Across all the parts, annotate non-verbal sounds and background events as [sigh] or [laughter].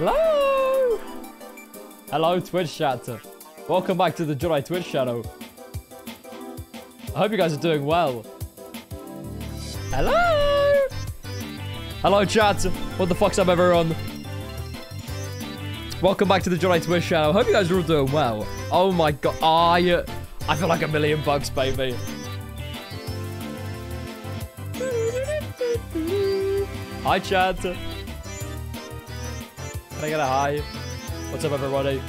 Hello! Hello, Twitch chat. Welcome back to the Jedi Twitch channel. I hope you guys are doing well. Hello! Hello, chat. What the fuck's up, everyone? Welcome back to the Jedi Twitch channel. Hope you guys are all doing well. Oh my god. I, I feel like a million bucks, baby. Hi, chat. Can I get a hi? What's up, everybody?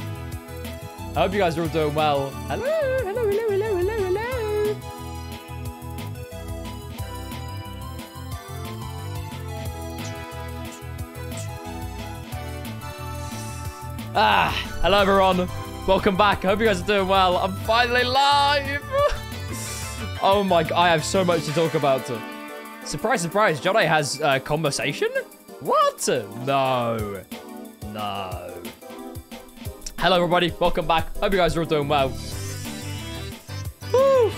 I hope you guys are all doing well. Hello, hello, hello, hello, hello, hello. Ah, hello, everyone. Welcome back. I hope you guys are doing well. I'm finally live. [laughs] oh my I have so much to talk about. Surprise, surprise, Johnny has uh, conversation? What? No. No. Hello, everybody. Welcome back. Hope you guys are all doing well. Whew.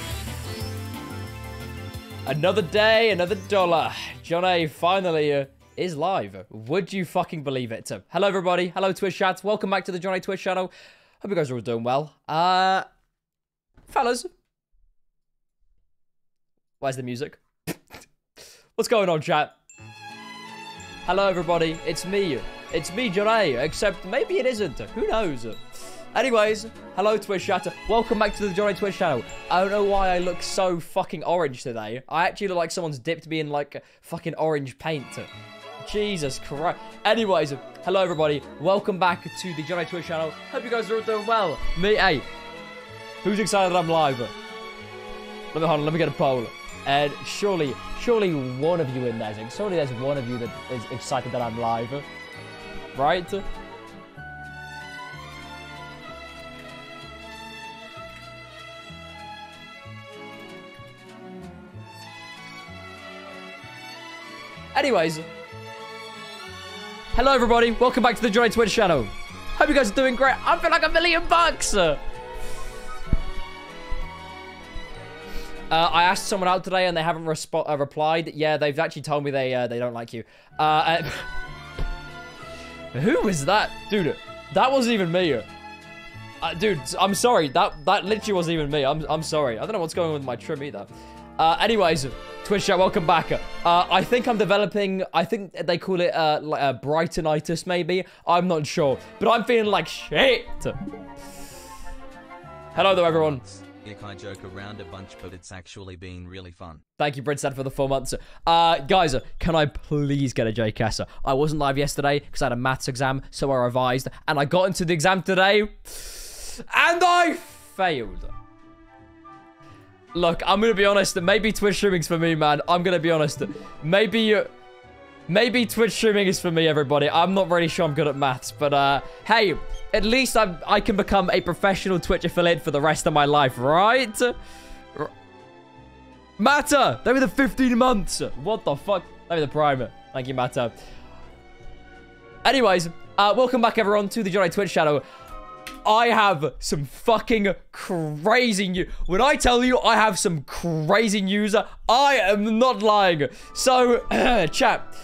Another day, another dollar. Johnny finally uh, is live. Would you fucking believe it? Hello, everybody. Hello, Twitch chat. Welcome back to the Johnny Twitch channel. Hope you guys are all doing well. Uh, fellas. Where's the music? [laughs] What's going on, chat? Hello, everybody. It's me. It's me, Johnny. Except maybe it isn't. Who knows? Anyways, hello, Twitch chat. Welcome back to the Johnny Twitch channel. I don't know why I look so fucking orange today. I actually look like someone's dipped me in like fucking orange paint. Jesus Christ. Anyways, hello, everybody. Welcome back to the Johnny Twitch channel. Hope you guys are all doing well. Me, hey, who's excited that I'm live? Let me hold on. Let me get a poll. And surely, surely one of you in there, surely there's one of you that is excited that I'm live. Right? Anyways, hello everybody. Welcome back to the Joy Twitch channel. Hope you guys are doing great. I feel like a million bucks. Uh, I asked someone out today and they haven't uh, replied. Yeah, they've actually told me they uh, they don't like you. [laughs] Uh, who was that, dude? That wasn't even me. Uh, dude, I'm sorry. That that literally wasn't even me. I'm I'm sorry. I don't know what's going on with my trim either. Uh, anyways, Twitch chat, welcome back. Uh, I think I'm developing. I think they call it uh, like a Brightonitis, maybe. I'm not sure, but I'm feeling like shit. Hello there, everyone. I joke around a bunch, but it's actually been really fun. Thank you, Brinstad, for the four months. Uh, guys, can I please get a JCAS? I wasn't live yesterday because I had a maths exam, so I revised, and I got into the exam today, and I failed. Look, I'm gonna be honest. Maybe Twitch streaming's for me, man. I'm gonna be honest. Maybe, maybe Twitch streaming is for me, everybody. I'm not really sure I'm good at maths, but uh, hey, at least I I can become a professional Twitch affiliate for the rest of my life, right? R Matter! That was the 15 months! What the fuck? That was the primer. Thank you, Matter. Anyways, uh, welcome back, everyone, to the Johnny Twitch channel. I have some fucking crazy news. When I tell you I have some crazy news, I am not lying. So, [clears throat] chat,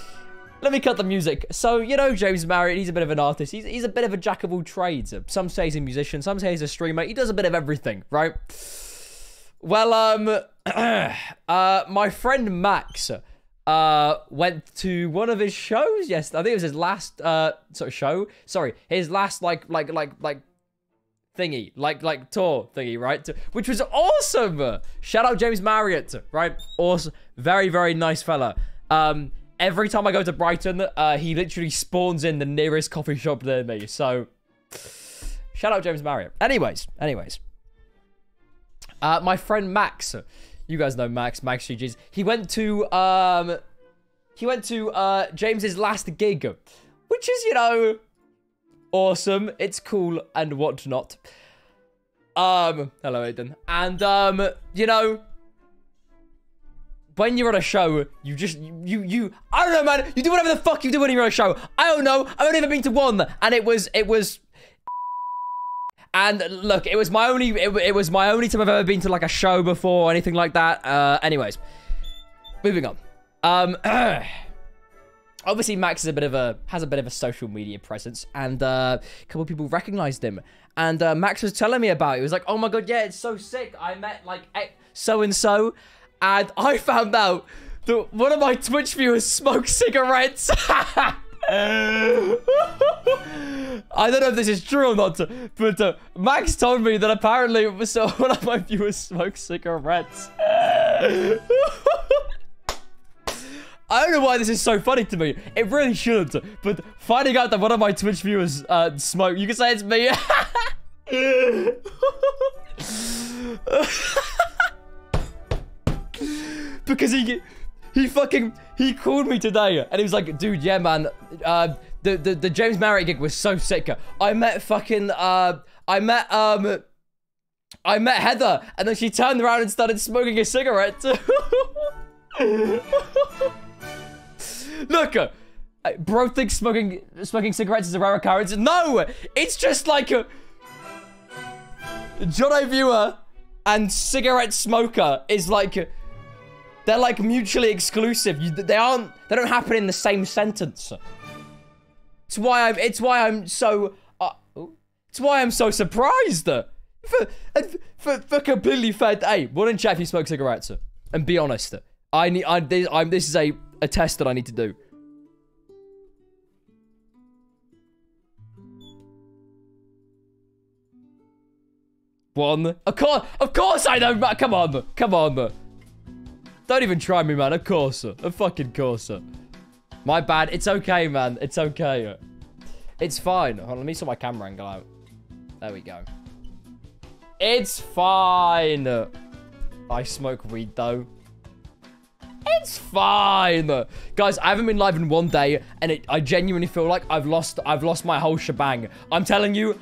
let me cut the music. So, you know James Marriott, he's a bit of an artist. He's, he's a bit of a jack of all trades. Some say he's a musician, some say he's a streamer. He does a bit of everything, right? Well, um, [clears throat] uh, my friend Max uh, went to one of his shows yesterday. I think it was his last, uh, sort of show. Sorry, his last, like, like, like, like, thingy, like like tour thingy, right? Which was awesome. Shout out James Marriott, right? Awesome, very very nice fella. Um, every time I go to Brighton, uh, he literally spawns in the nearest coffee shop near me. So, shout out James Marriott. Anyways, anyways, uh, my friend Max, you guys know Max, Max GG's. He went to um, he went to uh James's last gig, which is you know awesome. It's cool and whatnot. Um, hello, Aiden. And, um, you know, when you're on a show, you just, you, you, I don't know, man. You do whatever the fuck you do when you're on a show. I don't know. I've only ever been to one. And it was, it was, [laughs] and look, it was my only, it, it was my only time I've ever been to like a show before or anything like that. Uh, anyways, moving on. Um, [clears throat] obviously Max is a bit of a has a bit of a social media presence, and uh, a couple of people recognized him. And uh, Max was telling me about it. He was like, "Oh my god, yeah, it's so sick. I met like so and so, and I found out that one of my Twitch viewers smokes cigarettes." [laughs] I don't know if this is true or not, but uh, Max told me that apparently so [laughs] one of my viewers smokes cigarettes. [laughs] I don't know why this is so funny to me. It really shouldn't. But finding out that one of my Twitch viewers uh, smoke, you can say it's me. Because he he fucking he called me today and he was like, dude, yeah, man, uh, the the the James Marriott gig was so sick. I met fucking uh, I met um. I met Heather, and then she turned around and started smoking a cigarette. [laughs] Look, uh, bro thinks smoking smoking cigarettes is a rare occurrence. No, it's just like a John Viewer and cigarette smoker is like they're like mutually exclusive. You, they aren't. They don't happen in the same sentence. It's why I'm. It's why I'm so. Uh, it's why I'm so surprised. For, for, for completely fair. Hey, wouldn't chat if you smoke cigarettes? And be honest. I need. I, this, I'm. This is a a test that I need to do. One. Of course, of course I know. Come on, come on. Don't even try me, man. Of course, of fucking course. My bad. It's okay, man. It's okay. It's fine. On, let me sort my camera angle out. There we go. It's fine. I smoke weed, though. It's fine. Guys, I haven't been live in one day, and it, I genuinely feel like I've lost I've lost my whole shebang. I'm telling you,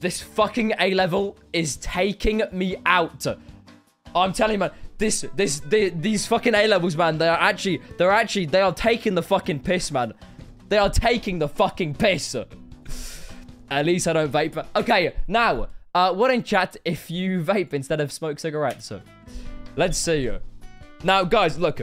this fucking A-level is taking me out. I'm telling you, man, this, this, the, these fucking A-levels, man, they are actually, they're actually, they are taking the fucking piss, man. They are taking the fucking piss. At least I don't vape. Okay, now, uh, what in chat if you vape instead of smoke cigarettes? So, Let's see. Now, guys, look.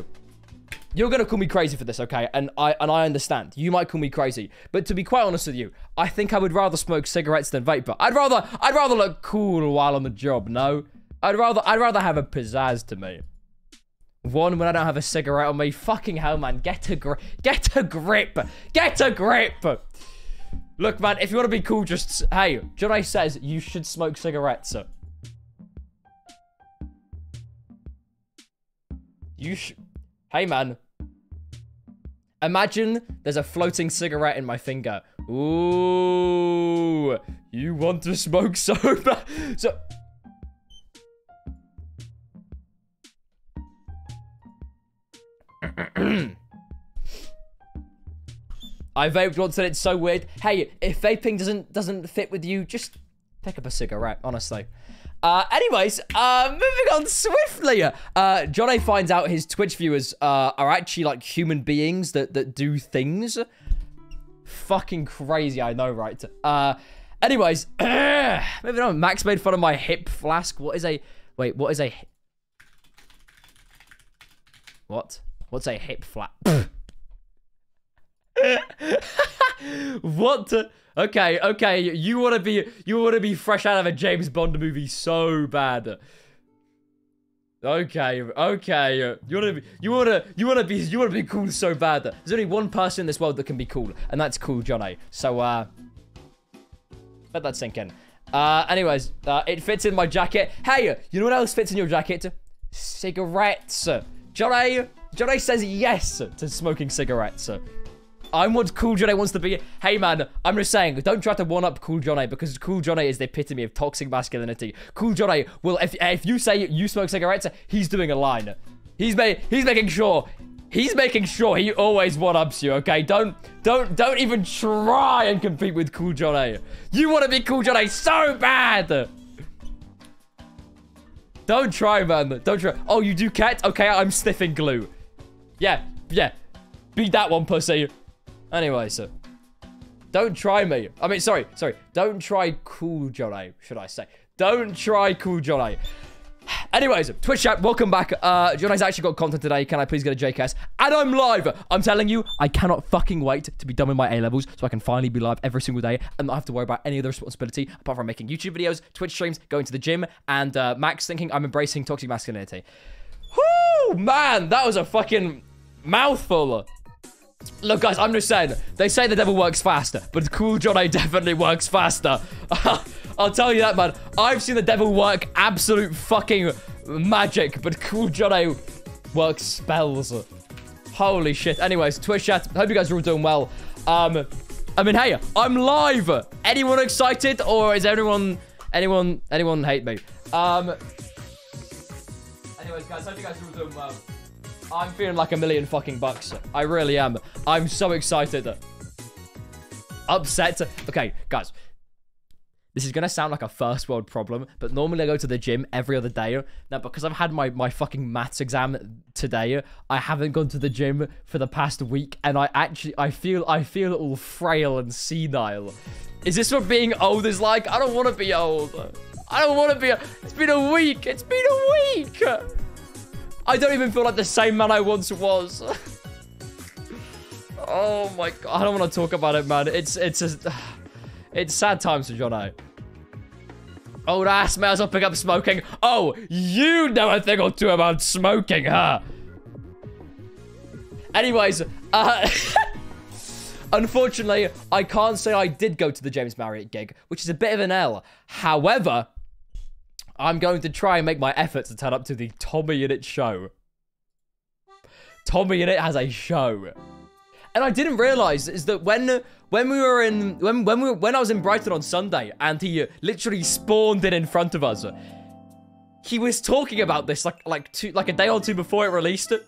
You're gonna call me crazy for this, okay? And I and I understand. You might call me crazy, but to be quite honest with you, I think I would rather smoke cigarettes than vape. I'd rather I'd rather look cool while on the job. No, I'd rather I'd rather have a pizzazz to me. One when I don't have a cigarette on me. Fucking hell, man. Get a grip. Get a grip. Get a grip. Look, man, if you want to be cool, just... Hey, Jedi says you should smoke cigarettes. You should... Hey, man. Imagine there's a floating cigarette in my finger. Ooh. You want to smoke [laughs] so bad. So... [clears throat] I vaped once and it's so weird. Hey, if vaping doesn't doesn't fit with you, just pick up a cigarette, honestly. Uh, anyways, uh, moving on swiftly. Uh, Jonnaay finds out his Twitch viewers uh, are actually like human beings that, that do things. Fucking crazy, I know, right? Uh, anyways, [clears throat] moving on. Max made fun of my hip flask. What is a... Wait, what is a... What? What's a hip flap? [laughs] what? Okay, okay. You want to be you want to be fresh out of a James Bond movie so bad. Okay, okay. You want to be you want to you want to be you want to be cool so bad. There's only one person in this world that can be cool, and that's Cool Johnny. So uh let that sink in. Uh anyways, uh, it fits in my jacket. Hey, you know what else fits in your jacket? Cigarettes. Johnny Jedi says yes to smoking cigarettes. I'm what Cool Johnny wants to be. Hey, man, I'm just saying, don't try to one-up Cool Johnny because Cool Johnny is the epitome of toxic masculinity. Cool Johnny will, if, if you say you smoke cigarettes, he's doing a line. He's, ma he's making sure He's making sure he always one-ups you, okay? Don't, don't, don't even try and compete with Cool Johnny. You want to be Cool Johnny so bad. Don't try, man. Don't try. Oh, you do cat? Okay, I'm sniffing glue. Yeah, yeah. Beat that one, pussy. Anyway, so. Don't try me. I mean, sorry, sorry. Don't try Cool Johnny, should I say. Don't try Cool Johnny. Anyways, Twitch chat, welcome back. Uh, Johnny's actually got content today. Can I please get a JKS? And I'm live. I'm telling you, I cannot fucking wait to be done with my A levels so I can finally be live every single day and not have to worry about any other responsibility apart from making YouTube videos, Twitch streams, going to the gym, and uh, Max thinking I'm embracing toxic masculinity. Whoo, man, that was a fucking mouthful. Look, guys, I'm just saying. They say the devil works faster, but Cool Johnny [laughs] definitely works faster. [laughs] I'll tell you that, man. I've seen the devil work absolute fucking magic, but Cool Johnny works spells. Holy shit. Anyways, Twitch chat. Hope you guys are all doing well. Um, I mean, hey, I'm live. Anyone excited, or is anyone, anyone, anyone hate me? Um. Anyways, guys, hope you guys are all doing well. I'm feeling like a million fucking bucks. I really am. I'm so excited. Upset. Okay, guys. This is going to sound like a first world problem, but normally I go to the gym every other day. Now, because I've had my, my fucking maths exam today, I haven't gone to the gym for the past week, and I actually, I feel, I feel all frail and senile. Is this what being old is like? I don't want to be old. I don't want to be, it's been a week. It's been a week. I don't even feel like the same man I once was. [laughs] oh my god, I don't want to talk about it, man. It's, it's, a, [sighs] it's sad times for Jono. Old ass may as well pick up smoking. Oh, you know a thing or two about smoking, huh? Anyways, uh... [laughs] Unfortunately, I can't say I did go to the James Marriott gig, which is a bit of an L. However, I'm going to try and make my effort to turn up to the TommyInnit show. TommyInnit has a show. And I didn't realize is that when when we were in when when we were, when I was in Brighton on Sunday and he uh, literally spawned in in front of us, he was talking about this like like two like a day or two before it released. it.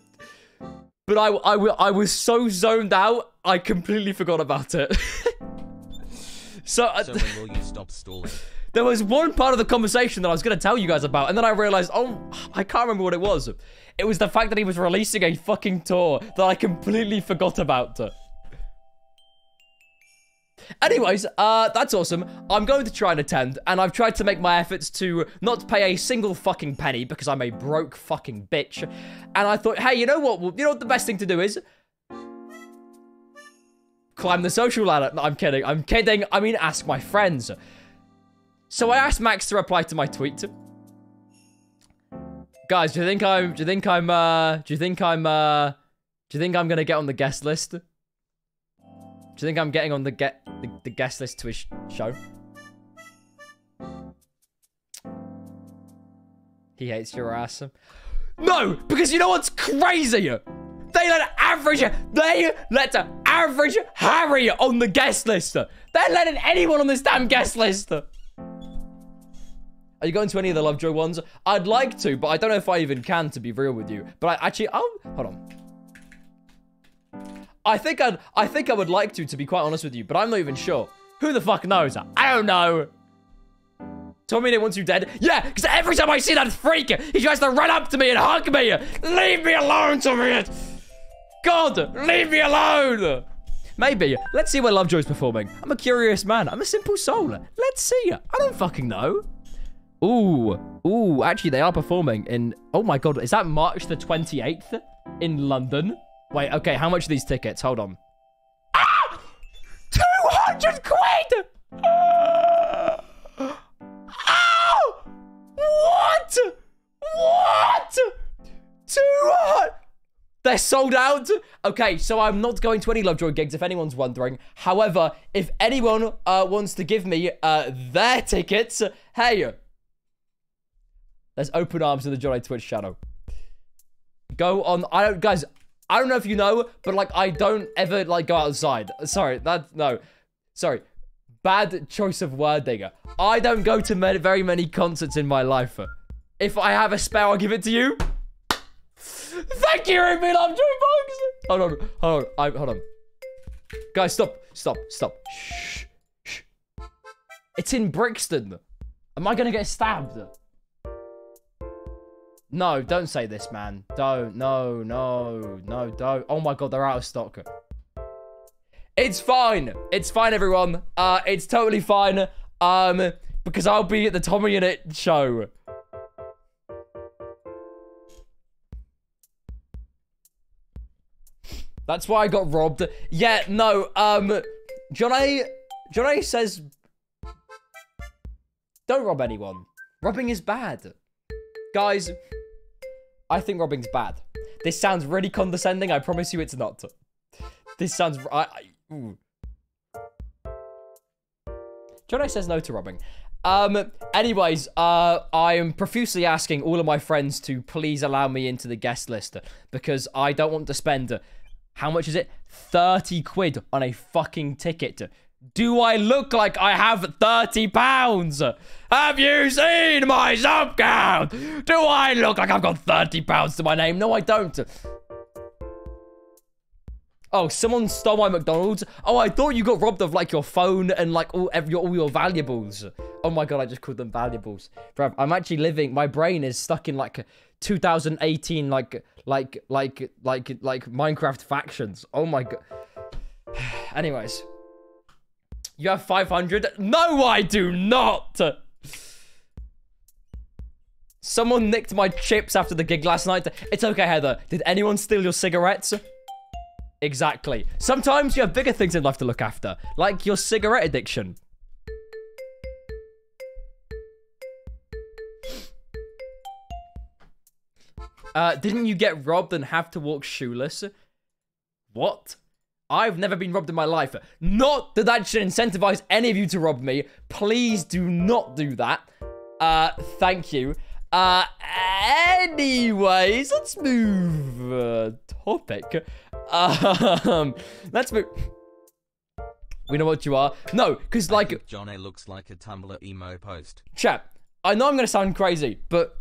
But I I, I was so zoned out, I completely forgot about it. [laughs] so, uh, so when will you stop stalling? There was one part of the conversation that I was going to tell you guys about, and then I realized, oh, I can't remember what it was. It was the fact that he was releasing a fucking tour that I completely forgot about. Anyways, uh, that's awesome. I'm going to try and attend, and I've tried to make my efforts to not pay a single fucking penny because I'm a broke fucking bitch. And I thought, hey, you know what? You know what the best thing to do is? Climb the social ladder. No, I'm kidding. I'm kidding. I mean, ask my friends. So I asked Max to reply to my tweet. Guys, do you think I'm, do you think I'm, uh, do you think I'm, uh, do you think I'm gonna get on the guest list? Do you think I'm getting on the get the, the guest list to his show? He hates your ass. No, because you know what's crazy? They let average, they let average Harry on the guest list. They're letting anyone on this damn guest list. Are you going to any of the Lovejoy ones? I'd like to, but I don't know if I even can, to be real with you. But I actually, oh, hold on. I think I'd, I think I would like to, to be quite honest with you, but I'm not even sure. Who the fuck knows? I don't know. Tommy wants you dead? Yeah, because every time I see that freak, he tries to run up to me and hug me. Leave me alone, Tommy. God, leave me alone. Maybe. Let's see where Lovejoy's performing. I'm a curious man. I'm a simple soul. Let's see. I don't fucking know. Ooh. Ooh, actually, they are performing in... Oh my god, is that March the 28th in London? Wait, okay, how much are these tickets? Hold on. Ah! 200 quid! Ah! What? What? 200? They're sold out? Okay, so I'm not going to any Lovejoy gigs, if anyone's wondering. However, if anyone uh, wants to give me uh, their tickets, hey, there's open arms in the Johnny Twitch channel. Go on. I don't, guys, I don't know if you know, but like I don't ever like go outside. Sorry, that no. Sorry. Bad choice of word, digger. I don't go to very many concerts in my life. If I have a spare, I'll give it to you. Thank you, Ruby Lovejoy Bugs. Hold on, hold on, I, hold on. Guys, stop, stop, stop. Shh, shh. It's in Brixton. Am I gonna get stabbed? No, don't say this, man. Don't. No, no, no, don't. Oh my god, they're out of stock. It's fine. It's fine, everyone. Uh, it's totally fine. Um, because I'll be at the TommyInnit show. That's why I got robbed. Yeah, no, um, Jonnaay, John A says, don't rob anyone. Robbing is bad. Guys, I think robbing's bad. This sounds really condescending. I promise you it's not. This sounds... I, I. John says no to robbing. Um, anyways, uh, I am profusely asking all of my friends to please allow me into the guest list because I don't want to spend, how much is it? 30 quid on a fucking ticket. Do I look like I have 30 pounds? Have you seen my sub count? Do I look like I've got 30 pounds to my name? No, I don't. Oh, someone stole my McDonald's. Oh, I thought you got robbed of like your phone and like all every, all your valuables. Oh my god, I just called them valuables. I'm actually living. My brain is stuck in like 2018, like like like like like Minecraft factions. Oh my god. [sighs] Anyways, you have 500. No, I do not. Someone nicked my chips after the gig last night. It's okay, Heather. Did anyone steal your cigarettes? Exactly. Sometimes you have bigger things in life to look after, like your cigarette addiction. Uh, didn't you get robbed and have to walk shoeless? What? I've never been robbed in my life. Not that that should incentivize any of you to rob me. Please do not do that. Uh, thank you. Uh, anyways, let's move uh, topic. Um, [laughs] let's move. We know what you are. No, because like Jonnaay looks like a Tumblr emo post. Chat, I know I'm gonna sound crazy, but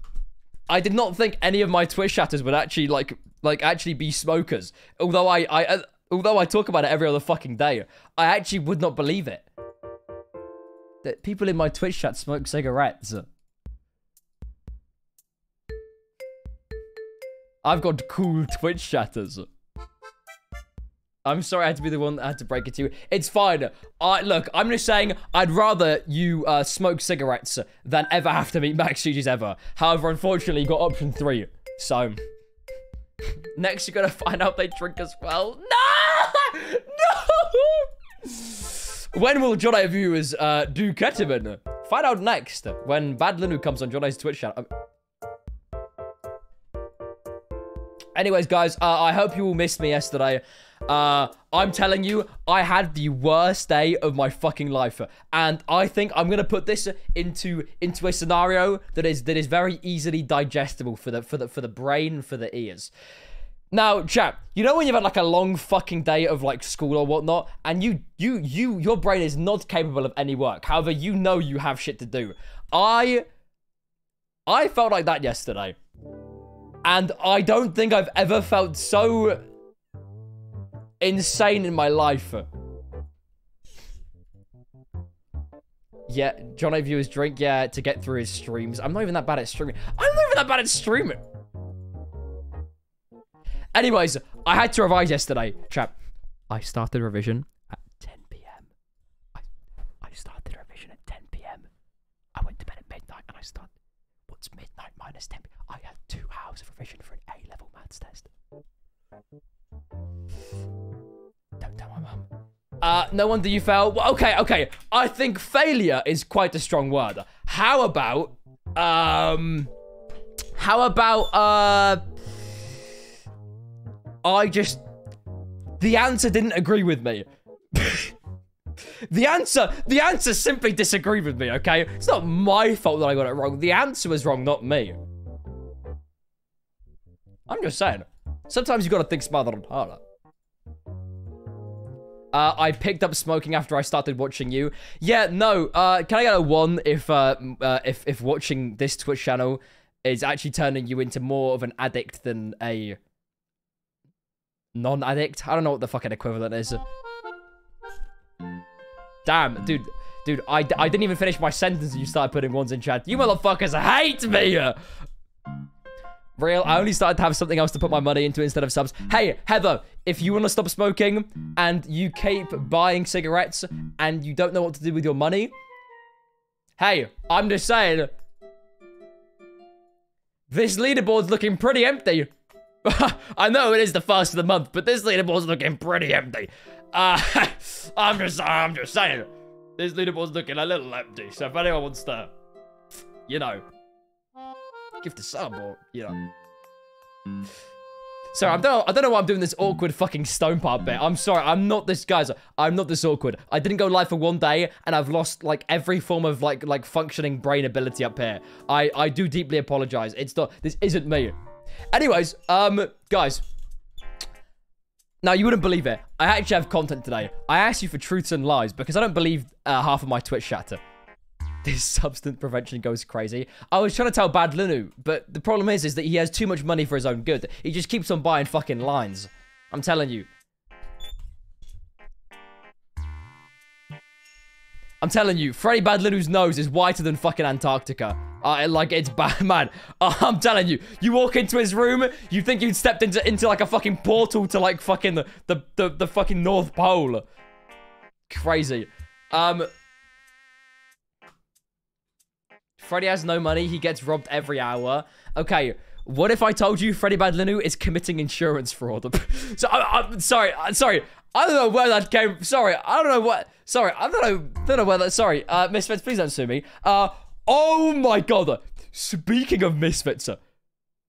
I did not think any of my Twitch chatters would actually like like actually be smokers. Although I I uh, although I talk about it every other fucking day, I actually would not believe it. That people in my Twitch chat smoke cigarettes. I've got cool Twitch chatters. I'm sorry I had to be the one that had to break it to you. It's fine. I look, I'm just saying I'd rather you uh, smoke cigarettes than ever have to meet Max Gigi's ever. However, unfortunately, you got option three. So, next you're gonna find out they drink as well. No! No! When will Jonnaay viewers uh, do ketamine? Find out next when Bad Linu comes on Jonnaay's Twitch channel. Anyways, guys, uh, I hope you all missed me yesterday. Uh, I'm telling you, I had the worst day of my fucking life, and I think I'm gonna put this into into a scenario that is that is very easily digestible for the for the for the brain for the ears. Now, chap, you know when you've had like a long fucking day of like school or whatnot, and you you you your brain is not capable of any work. However, you know you have shit to do. I I felt like that yesterday. And I don't think I've ever felt so insane in my life. Yeah, John I view his drink, yeah, to get through his streams. I'm not even that bad at streaming. I'm not even that bad at streaming. Anyways, I had to revise yesterday. Chap, I started revision at 10 p.m. I, I started revision at 10 p.m. I went to bed at midnight and I started. What's midnight minus 10 p.m.? I had two hours of revision for an A-level maths test. Don't tell my mum. Uh, no wonder you failed. Well, okay, okay. I think failure is quite a strong word. How about, um, how about, uh, I just, the answer didn't agree with me. [laughs] the answer, the answer simply disagreed with me, okay? It's not my fault that I got it wrong. The answer was wrong, not me. I'm just saying. Sometimes you gotta think smarter and harder. Uh, I picked up smoking after I started watching you. Yeah, no. Uh, can I get a one if uh, uh, if if watching this Twitch channel is actually turning you into more of an addict than a non-addict? I don't know what the fucking equivalent is. Damn, dude, dude, I, I didn't even finish my sentence and you started putting ones in chat. You motherfuckers hate me! Real, I only started to have something else to put my money into instead of subs. Hey, Heather, if you want to stop smoking and you keep buying cigarettes and you don't know what to do with your money, hey, I'm just saying, this leaderboard's looking pretty empty. [laughs] I know it is the first of the month, but this leaderboard's looking pretty empty. Uh, [laughs] I'm just, I'm just saying, this leaderboard's looking a little empty. So if anyone wants to, you know, give the sub or, you know. Sorry, I don't, I don't know why I'm doing this awkward fucking stone part bit. I'm sorry, I'm not this, guys, I'm not this awkward. I didn't go live for one day, and I've lost, like, every form of, like, like functioning brain ability up here. I, I do deeply apologize. It's not, this isn't me. Anyways, um, guys. Now, you wouldn't believe it. I actually have content today. I asked you for truths and lies because I don't believe uh, half of my Twitch chatter. This substance prevention goes crazy. I was trying to tell Bad Lunu, but the problem is, is that he has too much money for his own good. He just keeps on buying fucking lines. I'm telling you. I'm telling you, Freddy Bad Linu's nose is whiter than fucking Antarctica. Uh, like, it's bad, [laughs] man. Uh, I'm telling you, you walk into his room, you think you'd stepped into, into like, a fucking portal to, like, fucking the, the, the, the fucking North Pole. Crazy. Um... Freddy has no money, he gets robbed every hour. Okay, what if I told you Freddy Badlinu is committing insurance fraud? [laughs] so, I, I'm sorry, I'm sorry. I don't know where that came. Sorry, I don't know what. Sorry, I don't know. Don't know where that. Sorry, uh, Misfits, please don't sue me. Uh, Oh my god. Speaking of Misfits,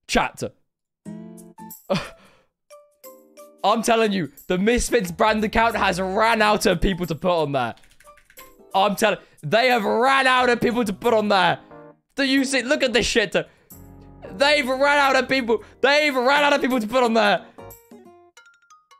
chat. [sighs] I'm telling you, the Misfits brand account has ran out of people to put on there. I'm telling they have ran out of people to put on there. Do you see? Look at this shit. They've ran out of people. They've ran out of people to put on there.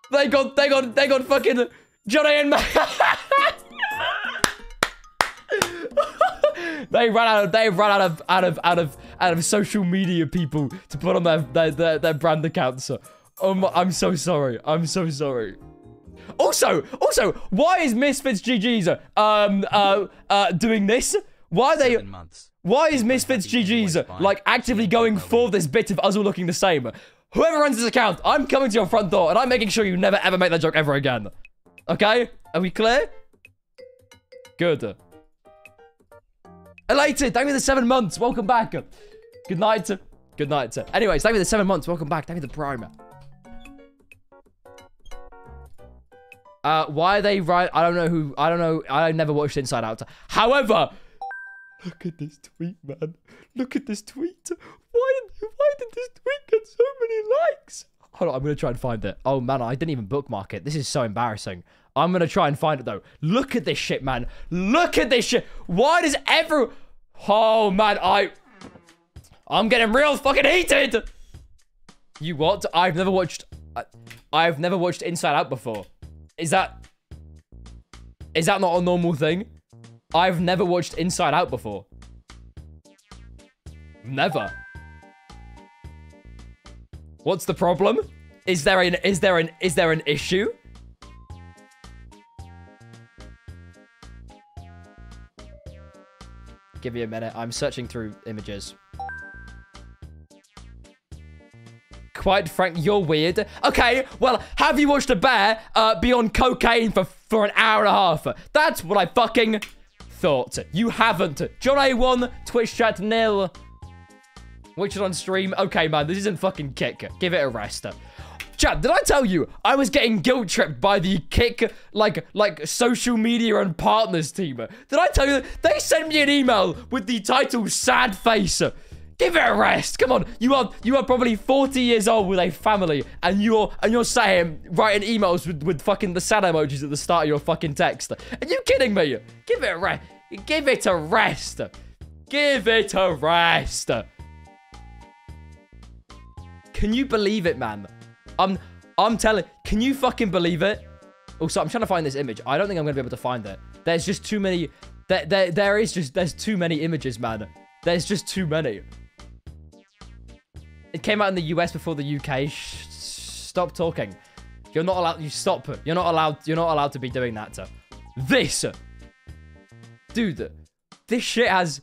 They got, they got, they got fucking Johnny and [laughs] they ran out of they ran out of out of out of out of social media people to put on their their their, their brand accounts. Um, I'm so sorry. I'm so sorry. Also, also, why is Misfits GG's um uh uh doing this? Why are they? months. Why is Misfits GG's like actively going for this bit of us all looking the same? Whoever runs this account, I'm coming to your front door and I'm making sure you never ever make that joke ever again. Okay? Are we clear? Good. Elated, thank you for the seven months. Welcome back. Good night. Good night. Anyways, thank you for the seven months. Welcome back. Thank you for the prime. Uh, why are they right? I don't know who. I don't know. I never watched Inside Out. However, look at this tweet, man. Look at this tweet. Why? Why did this tweet get so many likes? Hold on, I'm gonna try and find it. Oh man, I didn't even bookmark it. This is so embarrassing. I'm gonna try and find it though. Look at this shit, man. Look at this shit. Why does every... Oh, man, I... I'm getting real fucking heated. You what? I've never watched... I've never watched Inside Out before. Is that... Is that not a normal thing? I've never watched Inside Out before. Never. What's the problem? Is there an is there an is there an issue? Give me a minute. I'm searching through images. Quite frank, you're weird. Okay, well, have you watched a bear uh, be on cocaine for, for an hour and a half? That's what I fucking thought. You haven't. John A1, Twitch chat nil. Watch it on stream. Okay, man, this isn't fucking kick. Give it a rest. Chad, did I tell you I was getting guilt tripped by the Kick, like, like social media and partners team? Did I tell you they sent me an email with the title "Sad Face"? Give it a rest. Come on, you are you are probably 40 years old with a family, and you're and you're saying writing emails with with fucking the sad emojis at the start of your fucking text. Are you kidding me? Give it a rest. Give it a rest. Give it a rest. Can you believe it, man? I'm I'm telling can you fucking believe it? Also, I'm trying to find this image. I don't think I'm gonna be able to find it. There's just too many there there, there is just there's too many images, man. There's just too many. It came out in the US before the UK. Shh, stop talking. You're not allowed you stop. You're not allowed you're not allowed to be doing that. To This Dude, this shit has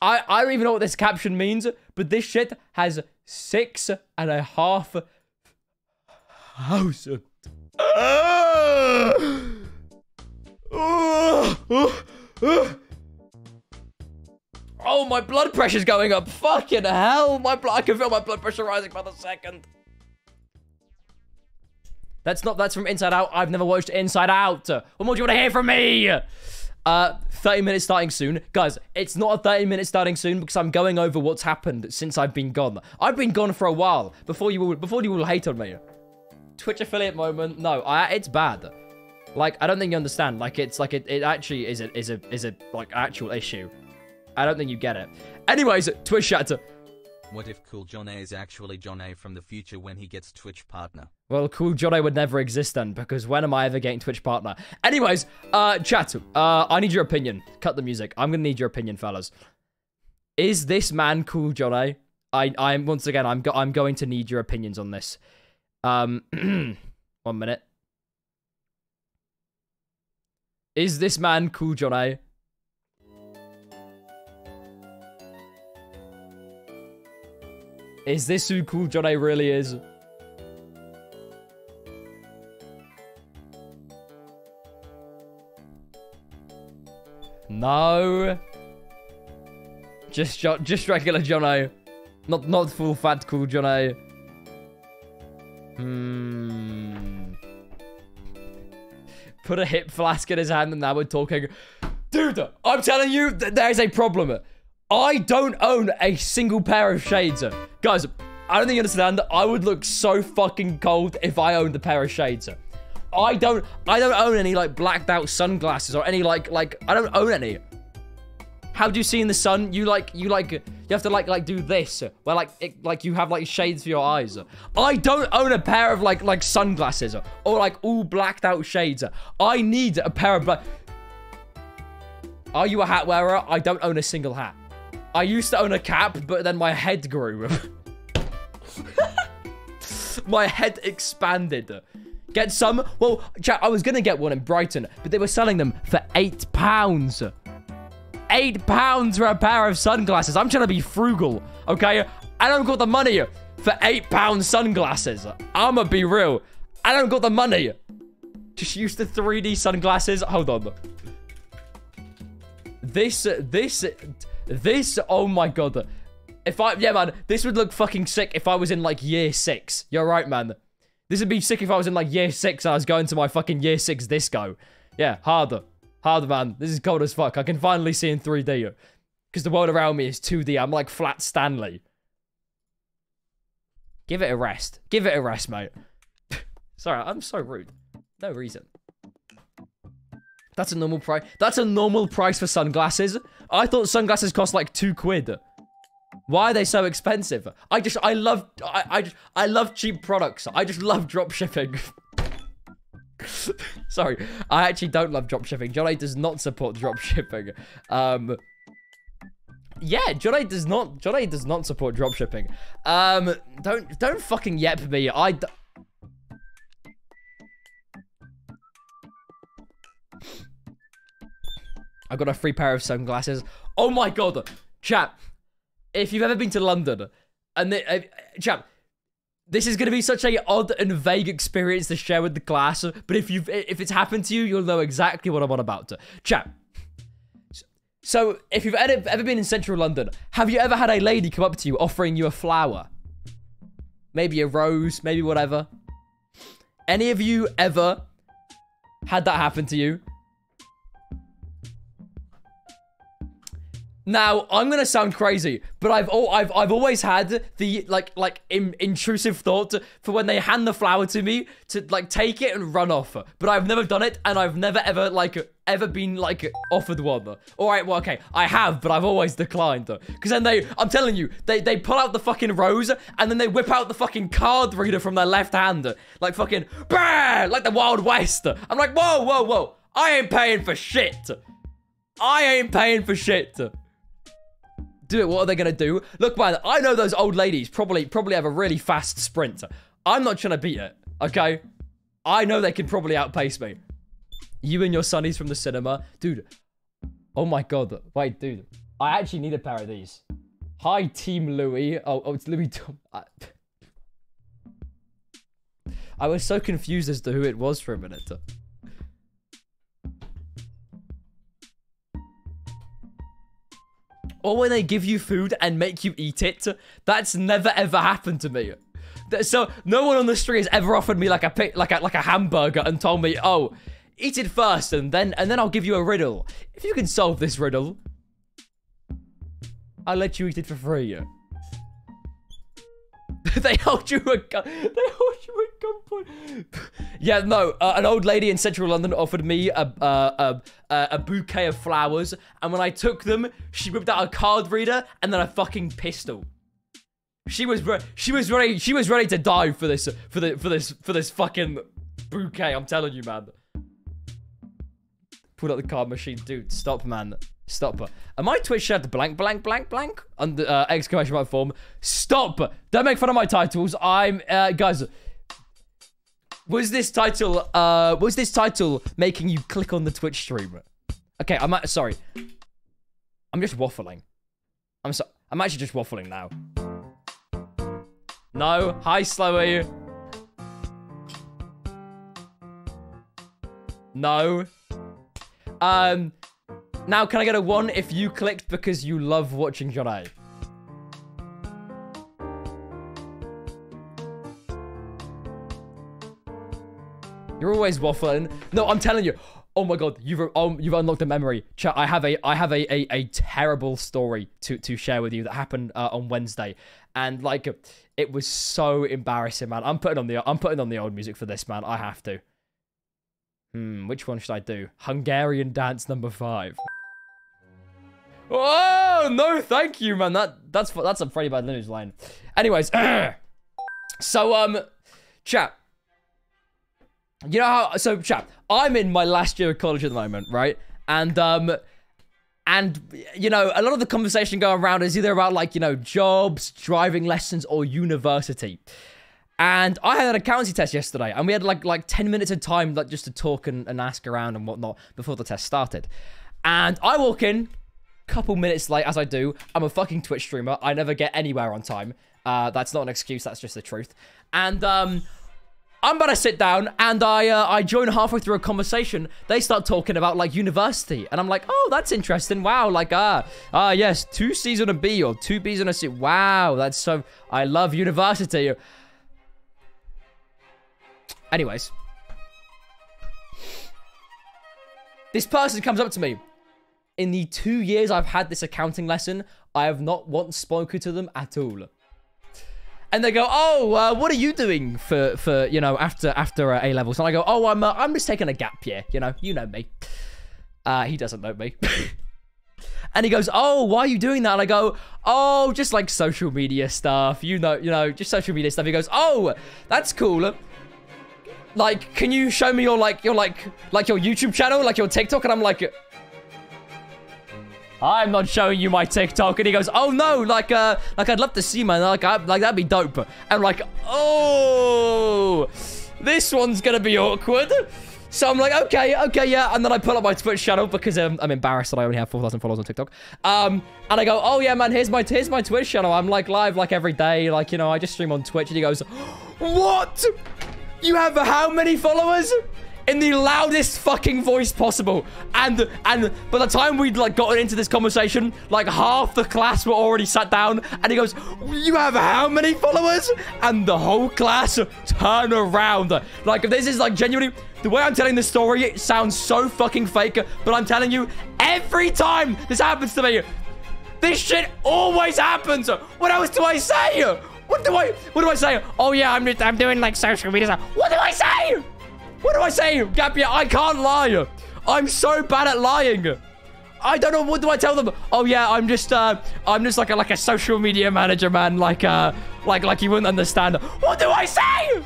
I, I don't even know what this caption means, but this shit has six and a half house. Oh, my blood pressure's going up. Fucking hell. My blood, I can feel my blood pressure rising by the second. That's not, that's from Inside Out. I've never watched Inside Out. What more do you want to hear from me? Uh, 30 minutes starting soon. Guys, it's not a 30 minutes starting soon because I'm going over what's happened since I've been gone. I've been gone for a while before you will, before you will hate on me. Twitch affiliate moment. No, I, it's bad. Like, I don't think you understand. Like, it's like, it, it actually is a, is a, is a, like, actual issue. I don't think you get it. Anyways, Twitch chat. What if Cool John A is actually John A from the future when he gets Twitch partner? Well, Cool John A would never exist then, because when am I ever getting Twitch partner? Anyways, uh, chat, uh, I need your opinion. Cut the music. I'm gonna need your opinion, fellas. Is this man Cool John A? I, I'm, once again, I'm, go I'm going to need your opinions on this. Um, [clears throat] one minute. Is this man Cool John A? Is this who Cool John A really is? No. Just just regular Jono. Not not full fat cool Jono. Hmm. Put a hip flask in his hand and now we're talking. Dude, I'm telling you, th there's a problem. I don't own a single pair of shades. Guys, I don't think you understand. That I would look so fucking cold if I owned a pair of shades. I don't I don't own any like blacked out sunglasses or any like like I don't own any. How do you see in the sun? You like you like you have to like like do this where like it, like you have like shades for your eyes. I don't own a pair of like like sunglasses or like all blacked out shades. I need a pair of black. Are you a hat wearer? I don't own a single hat. I used to own a cap, but then my head grew. [laughs] my head expanded. Get some? Well, chat, I was going to get one in Brighton, but they were selling them for eight pounds. Eight pounds for a pair of sunglasses. I'm trying to be frugal, okay? I don't got the money for eight pound sunglasses. I'ma be real. I don't got the money. Just use the 3D sunglasses. Hold on. This, this, this, oh my god. If I, yeah, man, this would look fucking sick if I was in, like, year six. You're right, man. This would be sick if I was in like year six I was going to my fucking year six disco. Yeah, harder. Harder, man. This is cold as fuck. I can finally see in 3D. Because the world around me is 2D. I'm like flat Stanley. Give it a rest. Give it a rest, mate. [laughs] Sorry, I'm so rude. No reason. That's a normal price. That's a normal price for sunglasses. I thought sunglasses cost like two quid. Why are they so expensive? I just, I love, I, I, just, I love cheap products. I just love drop shipping. [laughs] Sorry, I actually don't love drop shipping. Johnny does not support drop [laughs] shipping. Um, yeah, Johnny does not. Johnny does not support drop shipping. Um, don't don't fucking yep me. I. I got a free pair of sunglasses. Oh my god, chap! if you've ever been to London, and the, uh, chap, this is going to be such a odd and vague experience to share with the class, but if you've if it's happened to you, you'll know exactly what I'm on about. Chap. So, if you've ever, ever been in central London, have you ever had a lady come up to you offering you a flower? Maybe a rose, maybe whatever. Any of you ever had that happen to you? Now, I'm gonna sound crazy, but I've oh, I've I've always had the like like in, intrusive thought for when they hand the flower to me to like take it and run off. But I've never done it, and I've never ever like ever been like offered one. All right, well, okay, I have, but I've always declined. Because then they, I'm telling you, they they pull out the fucking rose and then they whip out the fucking card reader from their left hand, like fucking bah, like the Wild West. I'm like, whoa, whoa, whoa, I ain't paying for shit. I ain't paying for shit do it. What are they going to do? Look, man, I know those old ladies probably probably have a really fast sprint. I'm not trying to beat it, okay? I know they can probably outpace me. You and your sunnies from the cinema. Dude, oh my god. Wait, dude. I actually need a pair of these. Hi, Team Louis. Oh, oh it's Louis. [laughs] I was so confused as to who it was for a minute. Or when they give you food and make you eat it. That's never ever happened to me. So no one on the street has ever offered me like a like a like a hamburger and told me, "Oh, eat it first and then and then I'll give you a riddle. If you can solve this riddle, I'll let you eat it for free." [laughs] they hold you a gun. [laughs] They hold you at gunpoint. [laughs] yeah, no. Uh, an old lady in central London offered me a, uh, a a a bouquet of flowers, and when I took them, she whipped out a card reader and then a fucking pistol. She was she was ready she was ready to die for this for the for this for this fucking bouquet. I'm telling you, man. Put out the card machine, dude. Stop, man. Stop. Am I Twitch chat blank blank blank blank the uh, exclamation mark form? Stop. Don't make fun of my titles. I'm uh, guys. Was this title uh was this title making you click on the Twitch stream? Okay, I'm sorry. I'm just waffling. I'm so I'm actually just waffling now. No. Hi, Slowy. No. Um, now can I get a one if you clicked because you love watching A? You're always waffling. No, I'm telling you. Oh my god, you've um, you've unlocked a memory. Chat, I have a I have a, a, a terrible story to to share with you that happened uh, on Wednesday, and like it was so embarrassing, man. I'm putting on the I'm putting on the old music for this, man. I have to. Hmm, which one should I do? Hungarian dance number five. Oh no, thank you, man. That that's that's a Freddie Bad News line. Anyways, [clears throat] so um, chat. You know how? So chat. I'm in my last year of college at the moment, right? And um, and you know, a lot of the conversation going around is either about like you know jobs, driving lessons, or university. And I had an accountancy test yesterday, and we had like like ten minutes of time like just to talk and, and ask around and whatnot before the test started. And I walk in, couple minutes late as I do. I'm a fucking Twitch streamer. I never get anywhere on time. Uh, that's not an excuse. That's just the truth. And um, I'm about to sit down, and I uh, I join halfway through a conversation. They start talking about like university, and I'm like, oh, that's interesting. Wow, like ah ah yes, two C's on a B or two B's on a C. Wow, that's so. I love university. Anyways. This person comes up to me. In the two years I've had this accounting lesson, I have not once spoken to them at all. And they go, "Oh, uh, what are you doing for for you know after after uh, A levels?" And I go, "Oh, I'm uh, I'm just taking a gap year. You know, you know me." Uh, he doesn't know me. [laughs] and he goes, "Oh, why are you doing that?" And I go, "Oh, just like social media stuff. You know, you know, just social media stuff." He goes, "Oh, that's cool." Like, can you show me your like your like like your YouTube channel, like your TikTok? And I'm like, I'm not showing you my TikTok. And he goes, oh no, like, uh, like I'd love to see man, like, I, like that'd be dope. And I'm like, oh, this one's gonna be awkward. So I'm like, okay, okay, yeah. And then I pull up my Twitch channel because um, I'm embarrassed that I only have 4,000 followers on TikTok. Um, and I go, oh yeah, man, here's my here's my Twitch channel. I'm like live like every day, like you know, I just stream on Twitch. And he goes, what? You have how many followers? In the loudest fucking voice possible. And and by the time we'd like gotten into this conversation, like half the class were already sat down. And he goes, You have how many followers? And the whole class turn around. Like this is like genuinely the way I'm telling this story, it sounds so fucking fake. But I'm telling you, every time this happens to me, this shit always happens. What else do I say? What do I what do I say? Oh yeah, I'm I'm doing like social media. What do I say? What do I say? Gapia, I can't lie. I'm so bad at lying. I don't know what do I tell them? Oh yeah, I'm just uh I'm just like a like a social media manager, man. Like uh like like you wouldn't understand. What do I say?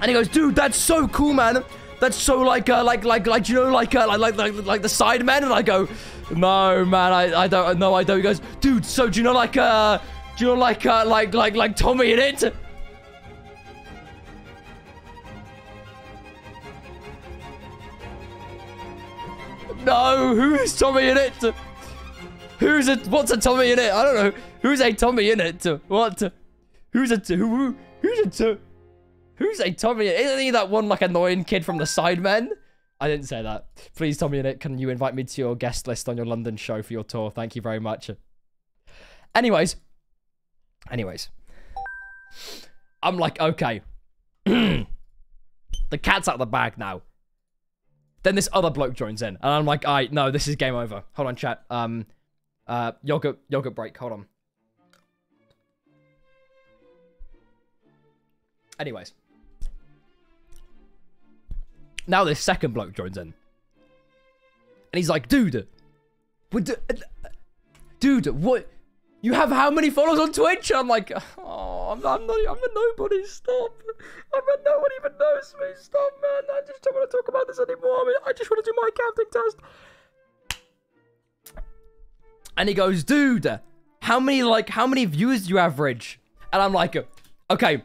And he goes, dude, that's so cool, man. That's so like uh like like like you know like uh, like like like like the Sidemen. And I go, no, man, I I don't no I don't. He goes, dude, so do you know like uh do you know like uh like like like TommyInnit? No, who's TommyInnit? Who's a what's a TommyInnit? I don't know. Who's a TommyInnit? What? Who's a who? Who's a who's a Tommy? Isn't he that one like annoying kid from the Sidemen? I didn't say that. Please, TommyInnit. Can you invite me to your guest list on your London show for your tour? Thank you very much. Anyways, anyways, I'm like, okay. [clears throat] the cat's out of the bag now. Then this other bloke joins in, and I'm like, alright, no, this is game over. Hold on, chat. Um, uh, yogurt, yogurt break. Hold on. Anyways. Now this second bloke joins in. And he's like, dude, what, dude, what? You have how many followers on Twitch? I'm like, [laughs] oh, I'm, I'm not, I'm a nobody. Stop. I'm a, no one even knows me. Stop, man. I just don't want to talk about this anymore. I, mean, I just want to do my counting test. And he goes, dude, how many like how many viewers do you average? And I'm like, okay,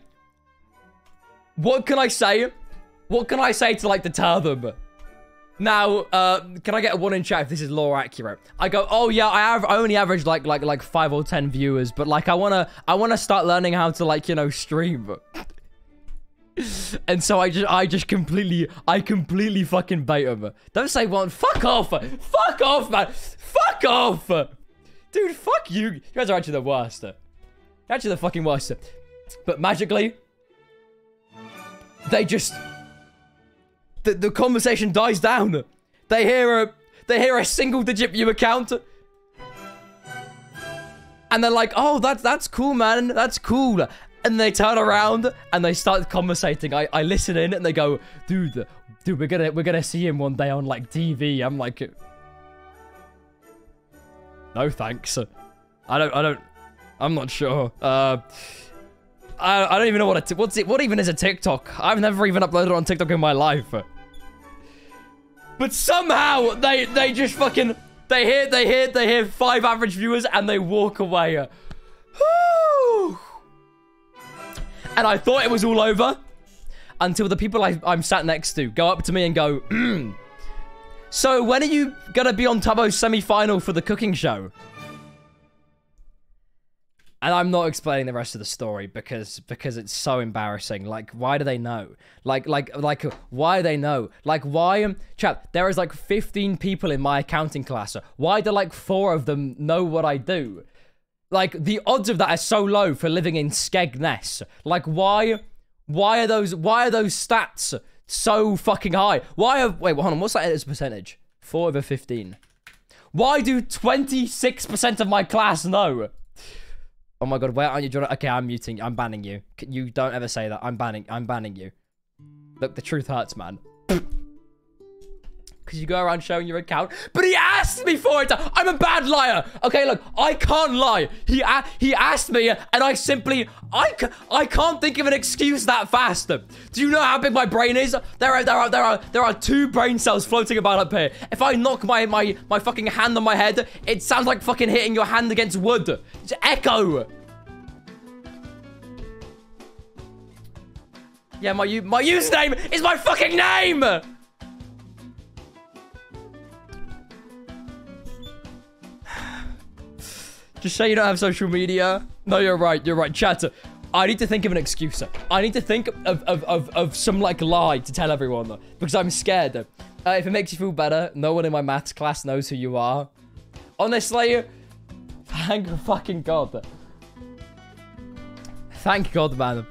what can I say? What can I say to like deter them? Now, uh, can I get a one in chat if this is lore accurate? I go, oh yeah, I, only average like like like five or ten viewers, but like I wanna I wanna start learning how to like you know stream. [laughs] and so I just I just completely I completely fucking bait him. Don't say one. Fuck off. Fuck off, man. Fuck off. Dude, fuck you. You guys are actually the worst. You're actually the fucking worst. But magically, they just the, the conversation dies down. They hear a they hear a single digit viewer account. And they're like, oh, that's that's cool, man. That's cool. And they turn around and they start conversating. I, I listen in and they go, dude, dude, we're gonna we're gonna see him one day on like TV. I'm like No thanks. I don't I don't I'm not sure. Uh I, I don't even know what a what's it what even is a TikTok? I've never even uploaded on TikTok in my life. But somehow they they just fucking they hear they hear they hear five average viewers and they walk away. and I thought it was all over until the people I, I'm sat next to go up to me and go, mm. [clears throat] "So when are you gonna be on Tubbo's semi-final for the cooking show?" And I'm not explaining the rest of the story because because it's so embarrassing. Like, why do they know? Like, like, like, why do they know? Like, why? Um, chat. There is like 15 people in my accounting class. Why do like four of them know what I do? Like, the odds of that are so low for living in Skegness. Like, why? Why are those? Why are those stats so fucking high? Why? Are, wait, hold on. What's that as a percentage? Four over 15. Why do 26% of my class know? Oh my god, where aren't you? Okay, I'm muting. I'm banning you. You don't ever say that. I'm banning. I'm banning you. Look, the truth hurts, man. Because you go around showing your account. But he asked me for it. I'm a bad liar. Okay, look, I can't lie. He he asked me, and I simply, I, I can't think of an excuse that fast. Do you know how big my brain is? There are, there are, there are, there are two brain cells floating about up here. If I knock my, my, my fucking hand on my head, it sounds like fucking hitting your hand against wood. It's echo. Yeah, my my username is my fucking name! Just say you don't have social media. No, you're right. You're right. Chatter. I need to think of an excuse. I need to think of, of, of, of some, like, lie to tell everyone. Because I'm scared. Uh, if it makes you feel better, no one in my maths class knows who you are. Honestly, thank fucking God. Thank God, man.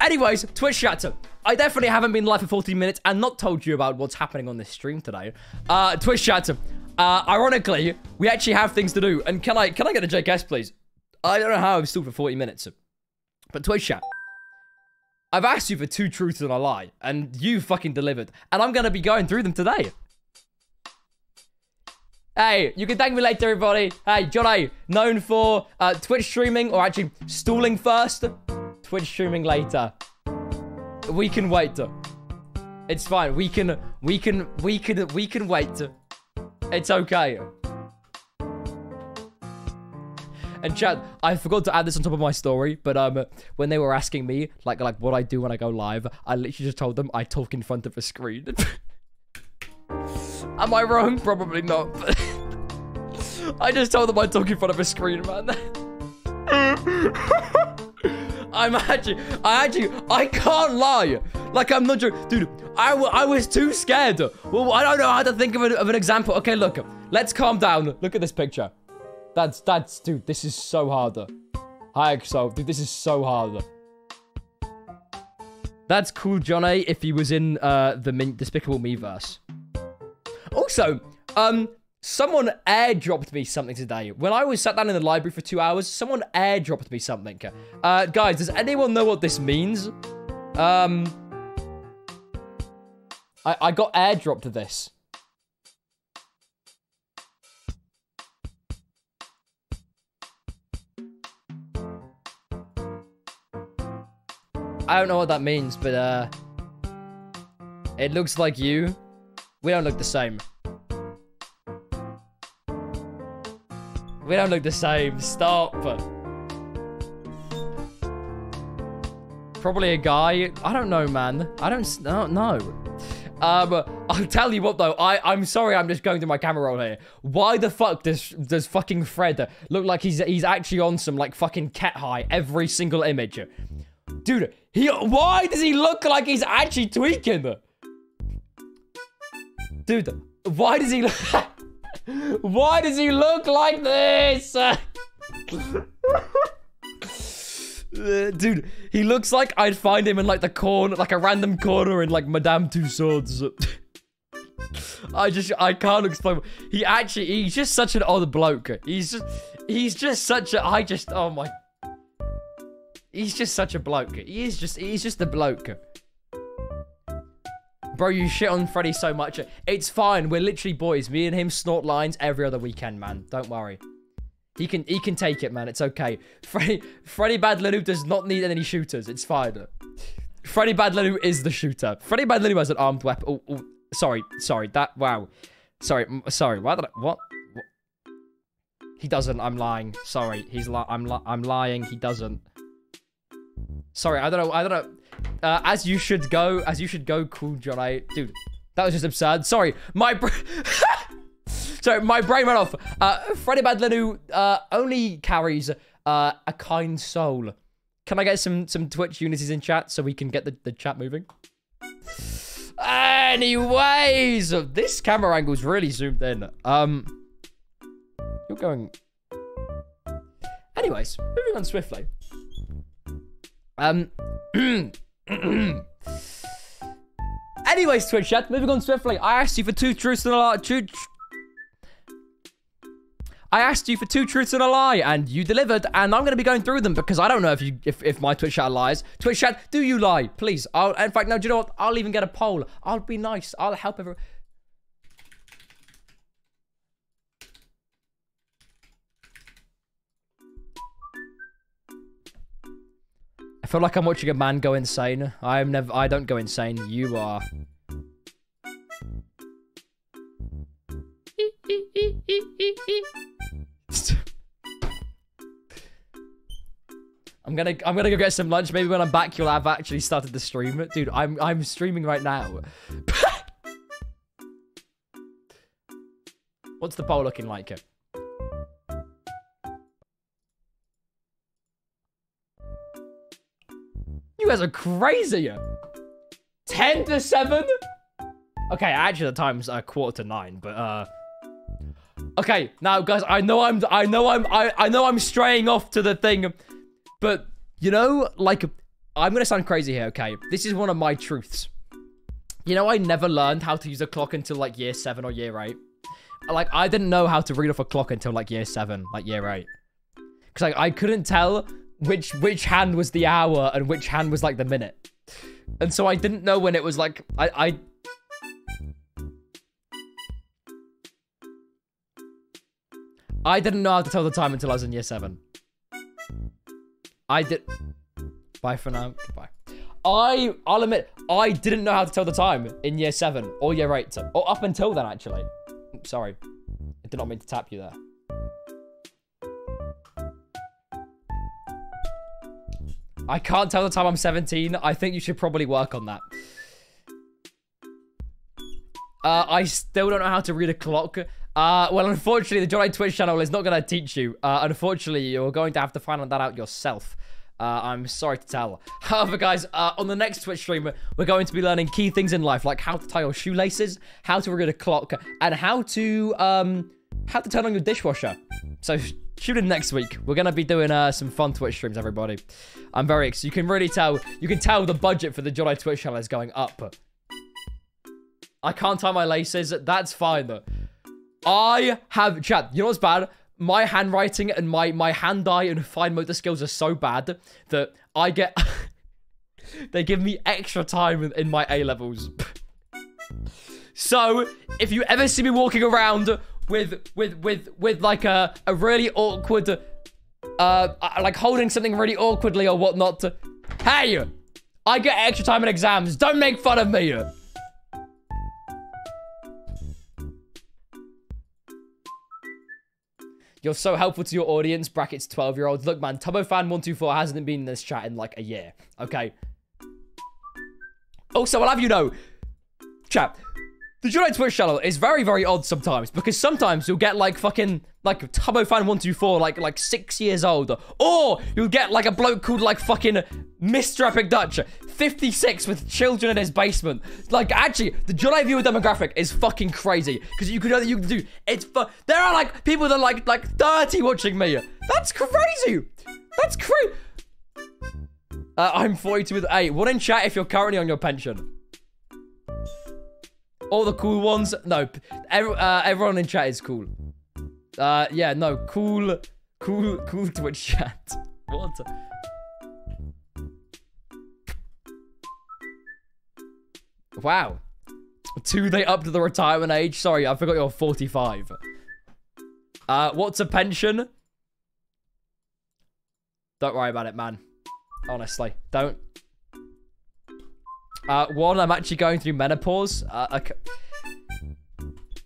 Anyways, Twitch chatter. I definitely haven't been live for 14 minutes and not told you about what's happening on this stream today. Uh, Twitch chatter. Uh, ironically, we actually have things to do. And can I can I get a JKS, please? I don't know how I've still for 40 minutes. But Twitch chat. I've asked you for two truths and a lie, and you fucking delivered. And I'm gonna be going through them today. Hey, you can thank me later, everybody. Hey, Johnny, known for uh, Twitch streaming, or actually stalling first, Twitch streaming later. We can wait. It's fine. We can, we can, we can, we can wait. It's okay. And chat, I forgot to add this on top of my story, but um, when they were asking me like like what I do when I go live, I literally just told them I talk in front of a screen. [laughs] Am I wrong? Probably not. [laughs] I just told them I talk in front of a screen, man. [laughs] I'm actually, I actually, I can't lie. Like, I'm not joking. Dude, I, I was too scared. Well, I don't know how to think of, of an example. Okay, look. Let's calm down. Look at this picture. That's, that's, dude, this is so hard. Hi, so, dude, this is so hard. That's cool, Johnny, if he was in uh, the Despicable Me verse. Also, um, someone airdropped me something today. When I was sat down in the library for two hours, someone airdropped me something. Uh, guys, does anyone know what this means? Um, I, I got airdropped this. I don't know what that means, but uh, it looks like you. We don't look the same. We don't look the same. Stop. Probably a guy. I don't know, man. I don't, I don't know. Um, I'll tell you what though. I I'm sorry. I'm just going through my camera roll here. Why the fuck does does fucking Fred look like he's he's actually on some like fucking cat high every single image? Dude, he why does he look like he's actually tweaking? Dude, why does he [laughs] [laughs] Why does he look like this? [laughs] Dude, he looks like I'd find him in like the corner, like a random corner in like Madame Tussauds. [laughs] I just, I can't explain. He actually, he's just such an odd bloke. He's just, he's just such a, I just, oh my. He's just such a bloke. He is just, he's just a bloke. Bro, you shit on Freddy so much. It's fine. We're literally boys. Me and him snort lines every other weekend, man. Don't worry. He can he can take it, man. It's okay. Freddy Freddy Badlinu does not need any shooters. It's fine. Freddy Badlinu is the shooter. Freddy Badlinu has an armed weapon. Oh, oh, sorry, sorry. That wow. Sorry, sorry. Why did I what? what? He doesn't. I'm lying. Sorry. He's li I'm li I'm lying. He doesn't. Sorry. I don't know. I don't know. Uh, as you should go. As you should go. Cool, John. I dude. That was just absurd. Sorry. My. [laughs] So my brain went off. Uh, Freddy Badlinu uh, only carries uh, a kind soul. Can I get some some Twitch unities in chat so we can get the, the chat moving? Anyways, this camera angle is really zoomed in. Um, you're going. Anyways, moving on swiftly. Um. [clears throat] [clears throat] Anyways, Twitch chat, moving on swiftly. I asked you for two truths and a lie. Two, I asked you for two truths and a lie, and you delivered, and I'm going to be going through them because I don't know if you if, if my Twitch chat lies. Twitch chat, do you lie? Please. I'll, in fact, no, do you know what? I'll even get a poll. I'll be nice. I'll help everyone. Feel like I'm watching a man go insane. I'm never. I don't go insane. You are. I'm gonna I'm gonna go get some lunch. Maybe when I'm back, you'll have actually started the stream, dude. I'm I'm streaming right now. [laughs] What's the poll looking like? You guys are crazy. Ten to seven. Okay, actually the time's a quarter to nine, but uh. Okay, now guys, I know I'm I know I'm I, I know I'm straying off to the thing, but you know, like I'm gonna sound crazy here, okay? This is one of my truths. You know, I never learned how to use a clock until like year seven or year eight. Like I didn't know how to read off a clock until like year seven, like year eight. Cause like I couldn't tell which which hand was the hour and which hand was like the minute. And so I didn't know when it was like I I I didn't know how to tell the time until I was in year seven. I did. Bye for now. Goodbye. I, I'll admit, I didn't know how to tell the time in year seven or year eight, or up until then, actually. Sorry, I did not mean to tap you there. I can't tell the time I'm 17. I think you should probably work on that. Uh, I still don't know how to read a clock. Uh, well, unfortunately, the Johnny Twitch channel is not going to teach you. Uh, unfortunately, you're going to have to find that out yourself. Uh, I'm sorry to tell. [laughs] However, guys, uh, on the next Twitch stream, we're going to be learning key things in life, like how to tie your shoelaces, how to read a clock, and how to, um, how to turn on your dishwasher. So, tune in next week. We're gonna be doing uh, some fun Twitch streams, everybody. I'm very excited. You can really tell. You can tell the budget for the Jedi Twitch channel is going up. I can't tie my laces. That's fine though. I have chat. You know what's bad? My handwriting and my my hand eye and fine motor skills are so bad that I get. [laughs] they give me extra time in, in my A levels. [laughs] so if you ever see me walking around with with with with like a a really awkward, uh, like holding something really awkwardly or whatnot, hey, I get extra time in exams. Don't make fun of me. You're so helpful to your audience, brackets 12 year olds. Look, man, TubboFan124 hasn't been in this chat in like a year, okay? Also, I'll have you know, chat, the Jedi Twitch channel is very, very odd sometimes because sometimes you'll get like fucking like TubboFan124, like like six years old, or you'll get like a bloke called like fucking Mr. Epic Dutch, 56 with children in his basement. Like actually, the Jedi viewer demographic is fucking crazy because you could you can do it's there are like people that are like like 30 watching me. That's crazy. That's crazy. Uh, I'm 42 with eight. What in chat if you're currently on your pension? All the cool ones? No. Every, uh, everyone in chat is cool. Uh, yeah, no. Cool, cool, cool Twitch chat. [laughs] What? Wow. Two they up to the retirement age? Sorry, I forgot you're 45. Uh, what's a pension? Don't worry about it, man. Honestly, don't. Uh, one, I'm actually going through menopause. Uh, okay.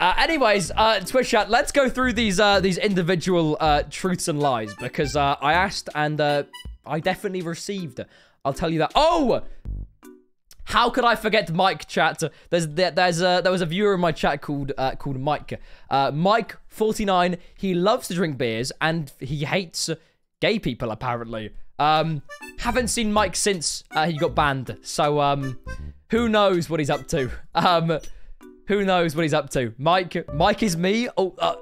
Uh, anyways, uh, Twitch chat, let's go through these uh, these individual uh, truths and lies because uh, I asked and uh, I definitely received. I'll tell you that. Oh, how could I forget Mike chat? There's there's a, there was a viewer in my chat called uh, called Mike. Uh, Mike 49. He loves to drink beers and he hates gay people apparently. Um, haven't seen Mike since uh, he got banned. So um, who knows what he's up to? Um, who knows what he's up to? Mike, Mike is me. Oh, uh,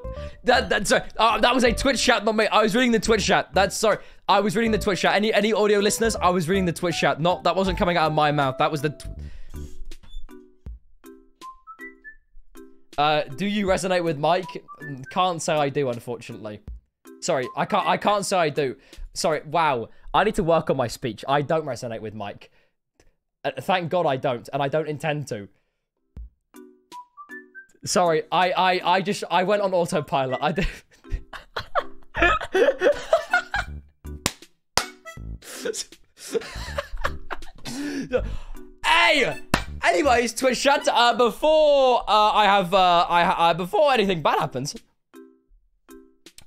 that that's sorry. Uh, that was a Twitch chat, not me. I was reading the Twitch chat. That's sorry. I was reading the Twitch chat. Any any audio listeners? I was reading the Twitch chat. Not that wasn't coming out of my mouth. That was the. Uh, do you resonate with Mike? Can't say I do, unfortunately. Sorry, I can't. I can't say I do. Sorry. Wow. I need to work on my speech. I don't resonate with Mike. Uh, thank God I don't, and I don't intend to. Sorry, I, I, I just, I went on autopilot. I did. [laughs] hey! Anyways, Twitch chat, uh, before, uh, I have, uh, I, uh, before anything bad happens,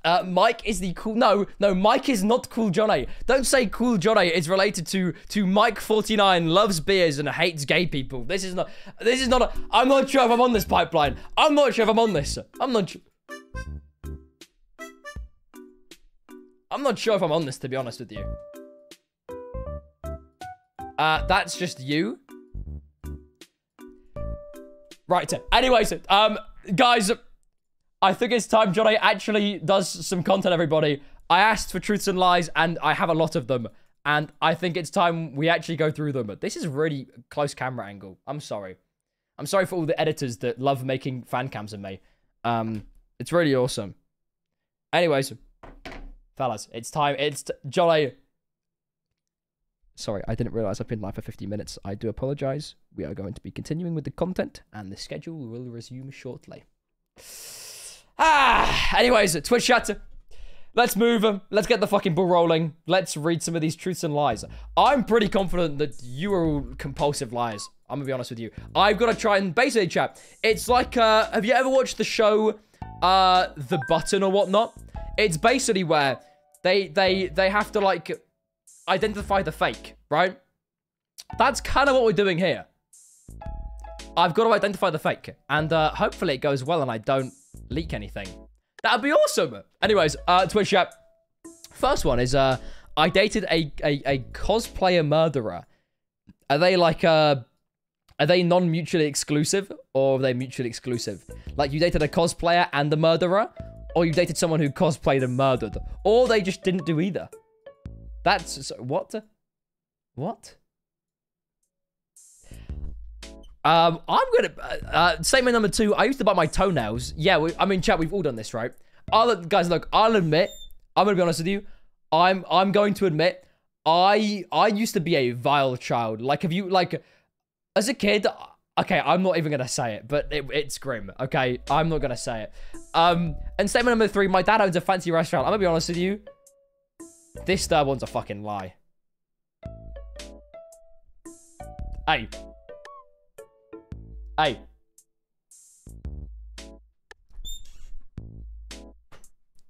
uh, Mike is the cool. No, no, Mike is not Cool Johnny. Don't say Cool Johnny is related to to Mike forty nine loves beers and hates gay people. This is not. This is not. A, I'm not sure if I'm on this pipeline. I'm not sure if I'm on this. I'm not. I'm not sure if I'm on this to be honest with you. Uh, that's just you. Right. Anyways, um, guys. I think it's time Johnny actually does some content, everybody. I asked for truths and lies, and I have a lot of them. And I think it's time we actually go through them. But this is really close camera angle. I'm sorry. I'm sorry for all the editors that love making fan cams of me. Um, it's really awesome. Anyways, fellas, it's time. It's Johnny. Sorry, I didn't realize I've been live for 50 minutes. I do apologize. We are going to be continuing with the content, and the schedule will resume shortly. Ah, anyways, Twitch chat. Let's move them. Let's get the fucking ball rolling. Let's read some of these truths and lies. I'm pretty confident that you are all compulsive liars. I'm gonna be honest with you. I've got to try and basically chat. It's like, uh, have you ever watched the show, uh, The Button or whatnot? It's basically where they they they have to like identify the fake, right? That's kind of what we're doing here. I've got to identify the fake, and uh, hopefully it goes well and I don't leak anything. That'd be awesome. Anyways, uh, Twitch chat. First one is, uh, I dated a, a, a cosplayer murderer. Are they like, uh, are they non-mutually exclusive or are they mutually exclusive? Like you dated a cosplayer and the murderer or you dated someone who cosplayed and murdered, or they just didn't do either. That's so, what? What? Um, I'm gonna uh, uh, statement number two. I used to bite my toenails. Yeah, we, I mean, chat. We've all done this, right? I'll guys look. I'll admit. I'm gonna be honest with you. I'm I'm going to admit. I I used to be a vile child. Like, have you like, as a kid? Okay, I'm not even gonna say it, but it, it's grim. Okay, I'm not gonna say it. Um, and statement number three. My dad owns a fancy restaurant. I'm gonna be honest with you. This third one's a fucking lie. Hey, Hey.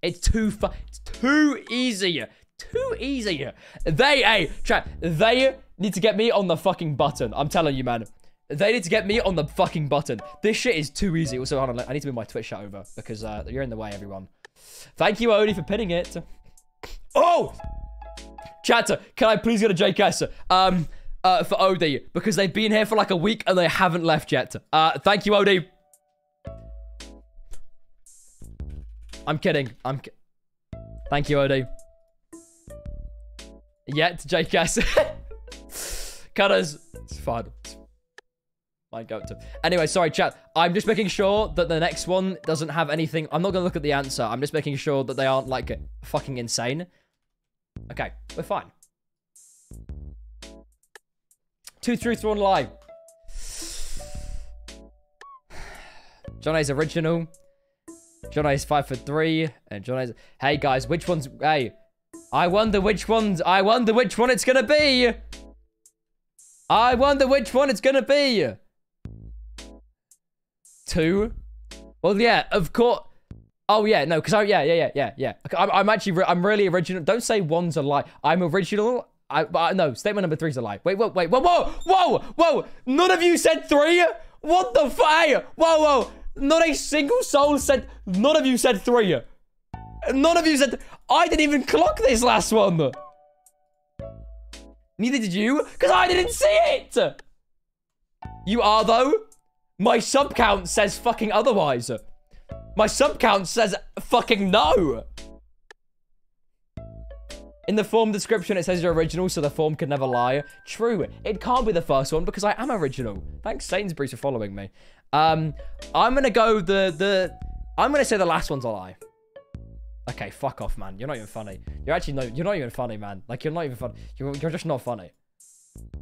It's too fu- It's too easy. Too easy. They, hey, chat, they need to get me on the fucking button. I'm telling you, man. They need to get me on the fucking button. This shit is too easy. Also, hold on. I need to move my Twitch chat over because uh, you're in the way, everyone. Thank you, Odie, for pinning it. Oh! Chatter, can I please get a JKS? Um, uh, for Odie because they've been here for like a week and they haven't left yet. Uh, thank you, Odie. I'm kidding. I'm. Ki thank you, Odie. Yet, JKS. [laughs] Cutters. It's fine. My go to. Anyway, sorry, chat. I'm just making sure that the next one doesn't have anything. I'm not going to look at the answer. I'm just making sure that they aren't like fucking insane. Okay, we're fine. Two truths, one lie. Johnny's original. Johnny's five for three. And Johnny's... Hey, guys, which one's... Hey. I wonder which one's... I wonder which one it's gonna be. I wonder which one it's gonna be. Two. Well, yeah, of course... Oh, yeah, no, because I... Yeah, yeah, yeah, yeah, yeah. I'm, I'm actually... I'm really original. Don't say one's a lie. I'm original I, I no, statement number three is a lie. Wait, wait, wait, whoa, whoa, whoa, whoa! None of you said three. What the fuck? Whoa, whoa! Not a single soul said. None of you said three. None of you said. I didn't even clock this last one. Neither did you, because I didn't see it. You are though. My sub count says fucking otherwise. My sub count says fucking no. In the form description, it says you're original, so the form could never lie. True. It can't be the first one because I am original. Thanks, Sainsbury's, for following me. Um, I'm gonna go the the. I'm gonna say the last one's a lie. Okay, fuck off, man. You're not even funny. You're actually no. You're not even funny, man. Like you're not even funny. You're you're just not funny.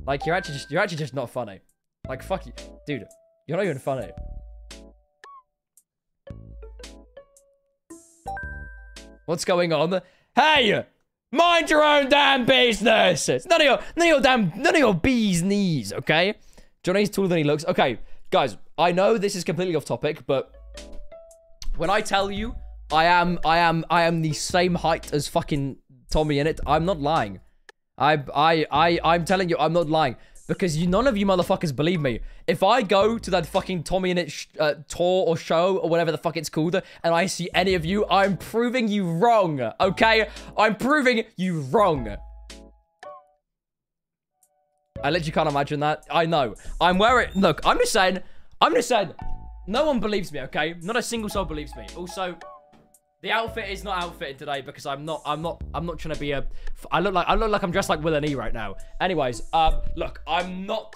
Like you're actually just you're actually just not funny. Like fuck you, dude. You're not even funny. What's going on? Hey! Mind your own damn business. It's none of your, none of your damn, none of your bee's knees, okay? Johnny's taller than he looks. Okay, guys, I know this is completely off topic, but when I tell you I am, I am, I am the same height as fucking TommyInnit, I'm not lying. I, I, I, I'm telling you, I'm not lying. Because you, none of you motherfuckers believe me. If I go to that fucking TommyInnit uh, tour or show or whatever the fuck it's called, and I see any of you, I'm proving you wrong, okay? I'm proving you wrong. I literally can't imagine that. I know. I'm wearing... Look, I'm just saying... I'm just saying... No one believes me, okay? Not a single soul believes me. Also, the outfit is not outfitted today because I'm not, I'm not, I'm not trying to be a, I look like, I look like I'm dressed like Will and E right now. Anyways, um, look, I'm not,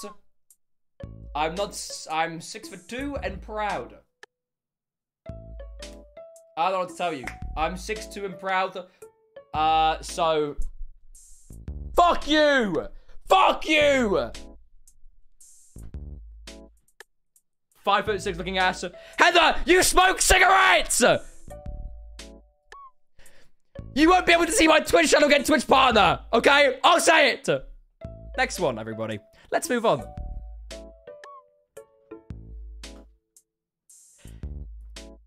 I'm not, I'm six foot two and proud. I don't know what to tell you. I'm six two and proud. Uh, so, fuck you! Fuck you! Five foot six looking ass. Heather, you smoke cigarettes! You won't be able to see my Twitch channel get Twitch partner. Okay? I'll say it. Next one, everybody. Let's move on.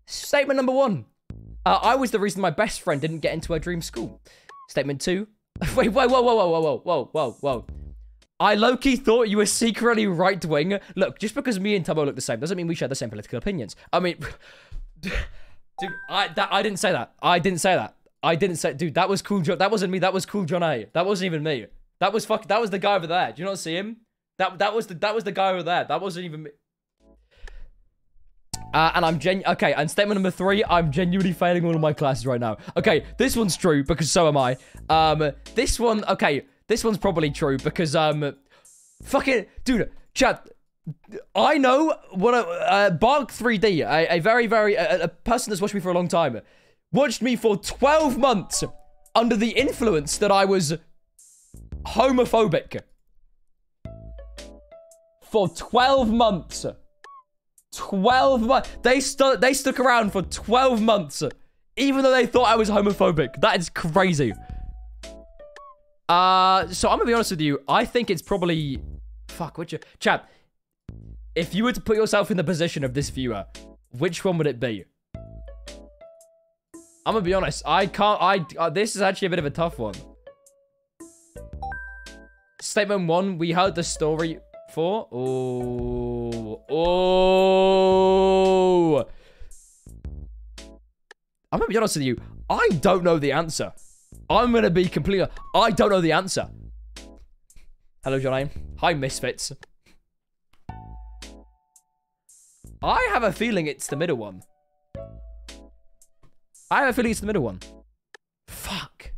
Statement number one. Uh, I was the reason my best friend didn't get into her dream school. Statement two. [laughs] Wait, whoa, whoa, whoa, whoa, whoa, whoa, whoa, whoa. I low-key thought you were secretly right-wing. Look, just because me and Tubbo look the same doesn't mean we share the same political opinions. I mean, [laughs] dude, I that I didn't say that. I didn't say that. I didn't say, dude, that was cool. John. That wasn't me. That was cool, John A. That wasn't even me. That was fuck. That was the guy over there. Do you not see him? That that was the that was the guy over there. That wasn't even me. Uh, and I'm gen- okay. And statement number three, I'm genuinely failing all of my classes right now. Okay, this one's true because so am I. Um, this one, okay, this one's probably true because um, fucking dude, chat. I know what a uh, Bark 3D, a, a very very a, a person that's watched me for a long time, watched me for 12 months under the influence that I was homophobic for 12 months. 12 months. They, stu they stuck around for 12 months. Even though they thought I was homophobic. That is crazy. Uh, so I'm gonna be honest with you. I think it's probably... Fuck, would you... Chap, if you were to put yourself in the position of this viewer, which one would it be? I'm gonna be honest. I can't... I. Uh, this is actually a bit of a tough one. Statement one, we heard the story for. Oh. Oh. I'm gonna be honest with you. I don't know the answer. I'm gonna be completely. I don't know the answer. Hello, Johnny. Hi, Misfits. I have a feeling it's the middle one. I have a feeling the middle one. Fuck.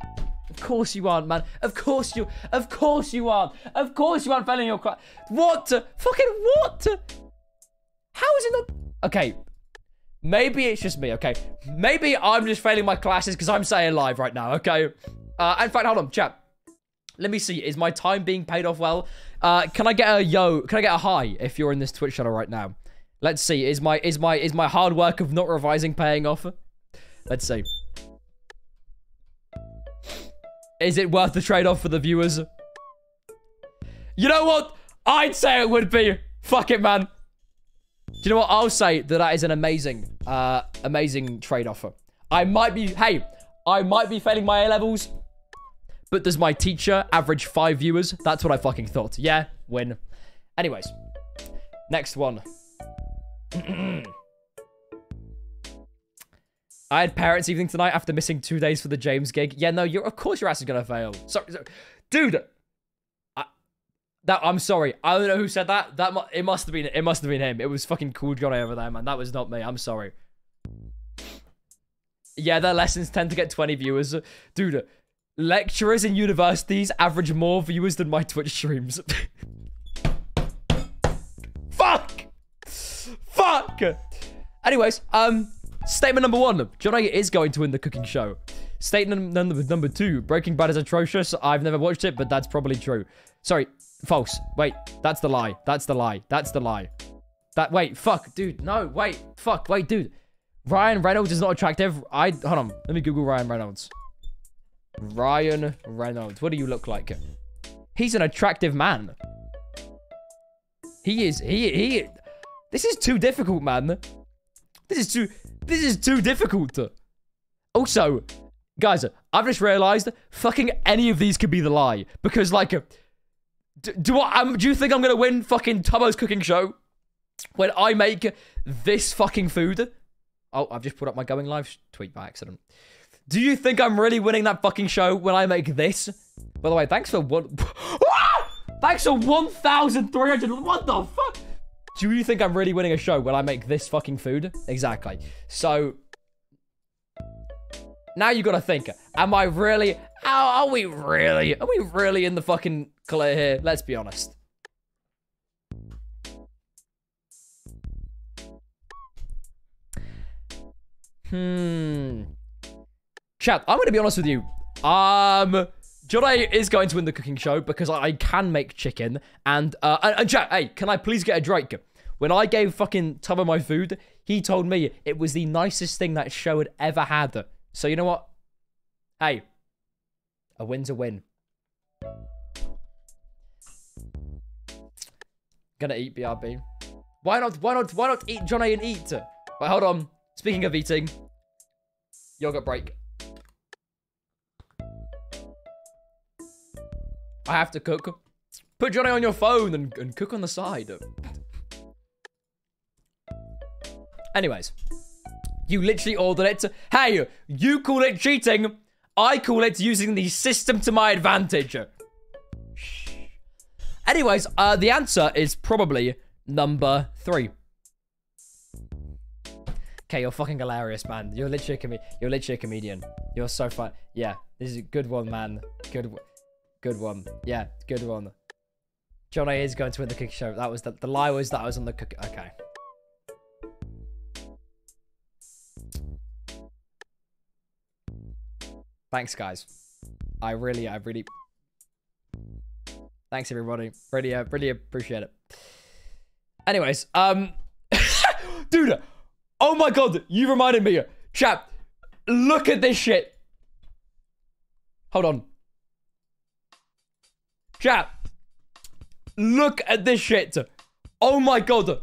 Of course you aren't, man. Of course you. Of course you aren't. Of course you aren't failing your class. What? Fucking what? How is it not? Okay. Maybe it's just me. Okay. Maybe I'm just failing my classes because I'm saying live right now. Okay. Uh, in fact, hold on, chat. Let me see. Is my time being paid off well? Uh, can I get a yo? Can I get a hi if you're in this Twitch channel right now? Let's see. Is my is my is my hard work of not revising paying off? Let's see. Is it worth the trade-off for the viewers? You know what? I'd say it would be. Fuck it, man. Do you know what? I'll say that that is an amazing, uh, amazing trade-off. I might be, hey, I might be failing my A-levels, but does my teacher average five viewers? That's what I fucking thought. Yeah, win. Anyways, next one. [clears throat] I had parents' evening tonight after missing two days for the James gig. Yeah, no, you're of course your ass is gonna fail. Sorry, sorry. dude. I, that I'm sorry. I don't know who said that. That it must have been it must have been him. It was fucking cool Johnny over there, man. That was not me. I'm sorry. Yeah, their lessons tend to get 20 viewers, dude. Lecturers in universities average more viewers than my Twitch streams. [laughs] Fuck. Fuck. Anyways, um, statement number one: Johnny is going to win the cooking show. Statement number number two: Breaking Bad is atrocious. I've never watched it, but that's probably true. Sorry, false. Wait, that's the lie. That's the lie. That's the lie. That wait, fuck, dude. No, wait, fuck, wait, dude. Ryan Reynolds is not attractive. I hold on. Let me Google Ryan Reynolds. Ryan Reynolds. What do you look like? He's an attractive man. He is. He he. This is too difficult, man. This is too. This is too difficult. Also, guys, I've just realized fucking any of these could be the lie because, like, do, do I? Um, do you think I'm gonna win fucking Tubbo's cooking show when I make this fucking food? Oh, I've just put up my going live tweet by accident. Do you think I'm really winning that fucking show when I make this? By the way, thanks for one. [gasps] thanks for 1,300. What the fuck? Do you think I'm really winning a show when I make this fucking food? Exactly. So. Now you gotta think. Am I really. Are, are we really. Are we really in the fucking clear here? Let's be honest. Hmm. Chat, I'm to be honest with you. Um, Jodai is going to win the cooking show because I can make chicken. And, uh, and, and chat, hey, can I please get a drink? When I gave fucking Tubbo my food, he told me it was the nicest thing that show had ever had. So you know what? Hey, a win's a win. Gonna eat BRB. Why not? Why not? Why not eat Johnny and eat? Wait, hold on. Speaking of eating, yogurt break. I have to cook. Put Johnny on your phone and, and cook on the side. Anyways, you literally ordered it. Hey, you call it cheating. I call it using the system to my advantage. Anyways, uh, the answer is probably number three. Okay, you're fucking hilarious, man. You're literally a com- You're literally a comedian. You're so fun. Yeah, this is a good one, man. Good. Good one. Yeah, good one. Jonnaay is going to win the cookie show. That was the the lie was that I was on the cookie. Okay. Thanks, guys. I really, I really. Thanks, everybody. Really, uh, really appreciate it. Anyways, um, [laughs] dude, oh my god, you reminded me, chap. Look at this shit. Hold on, chap. Look at this shit. Oh my god.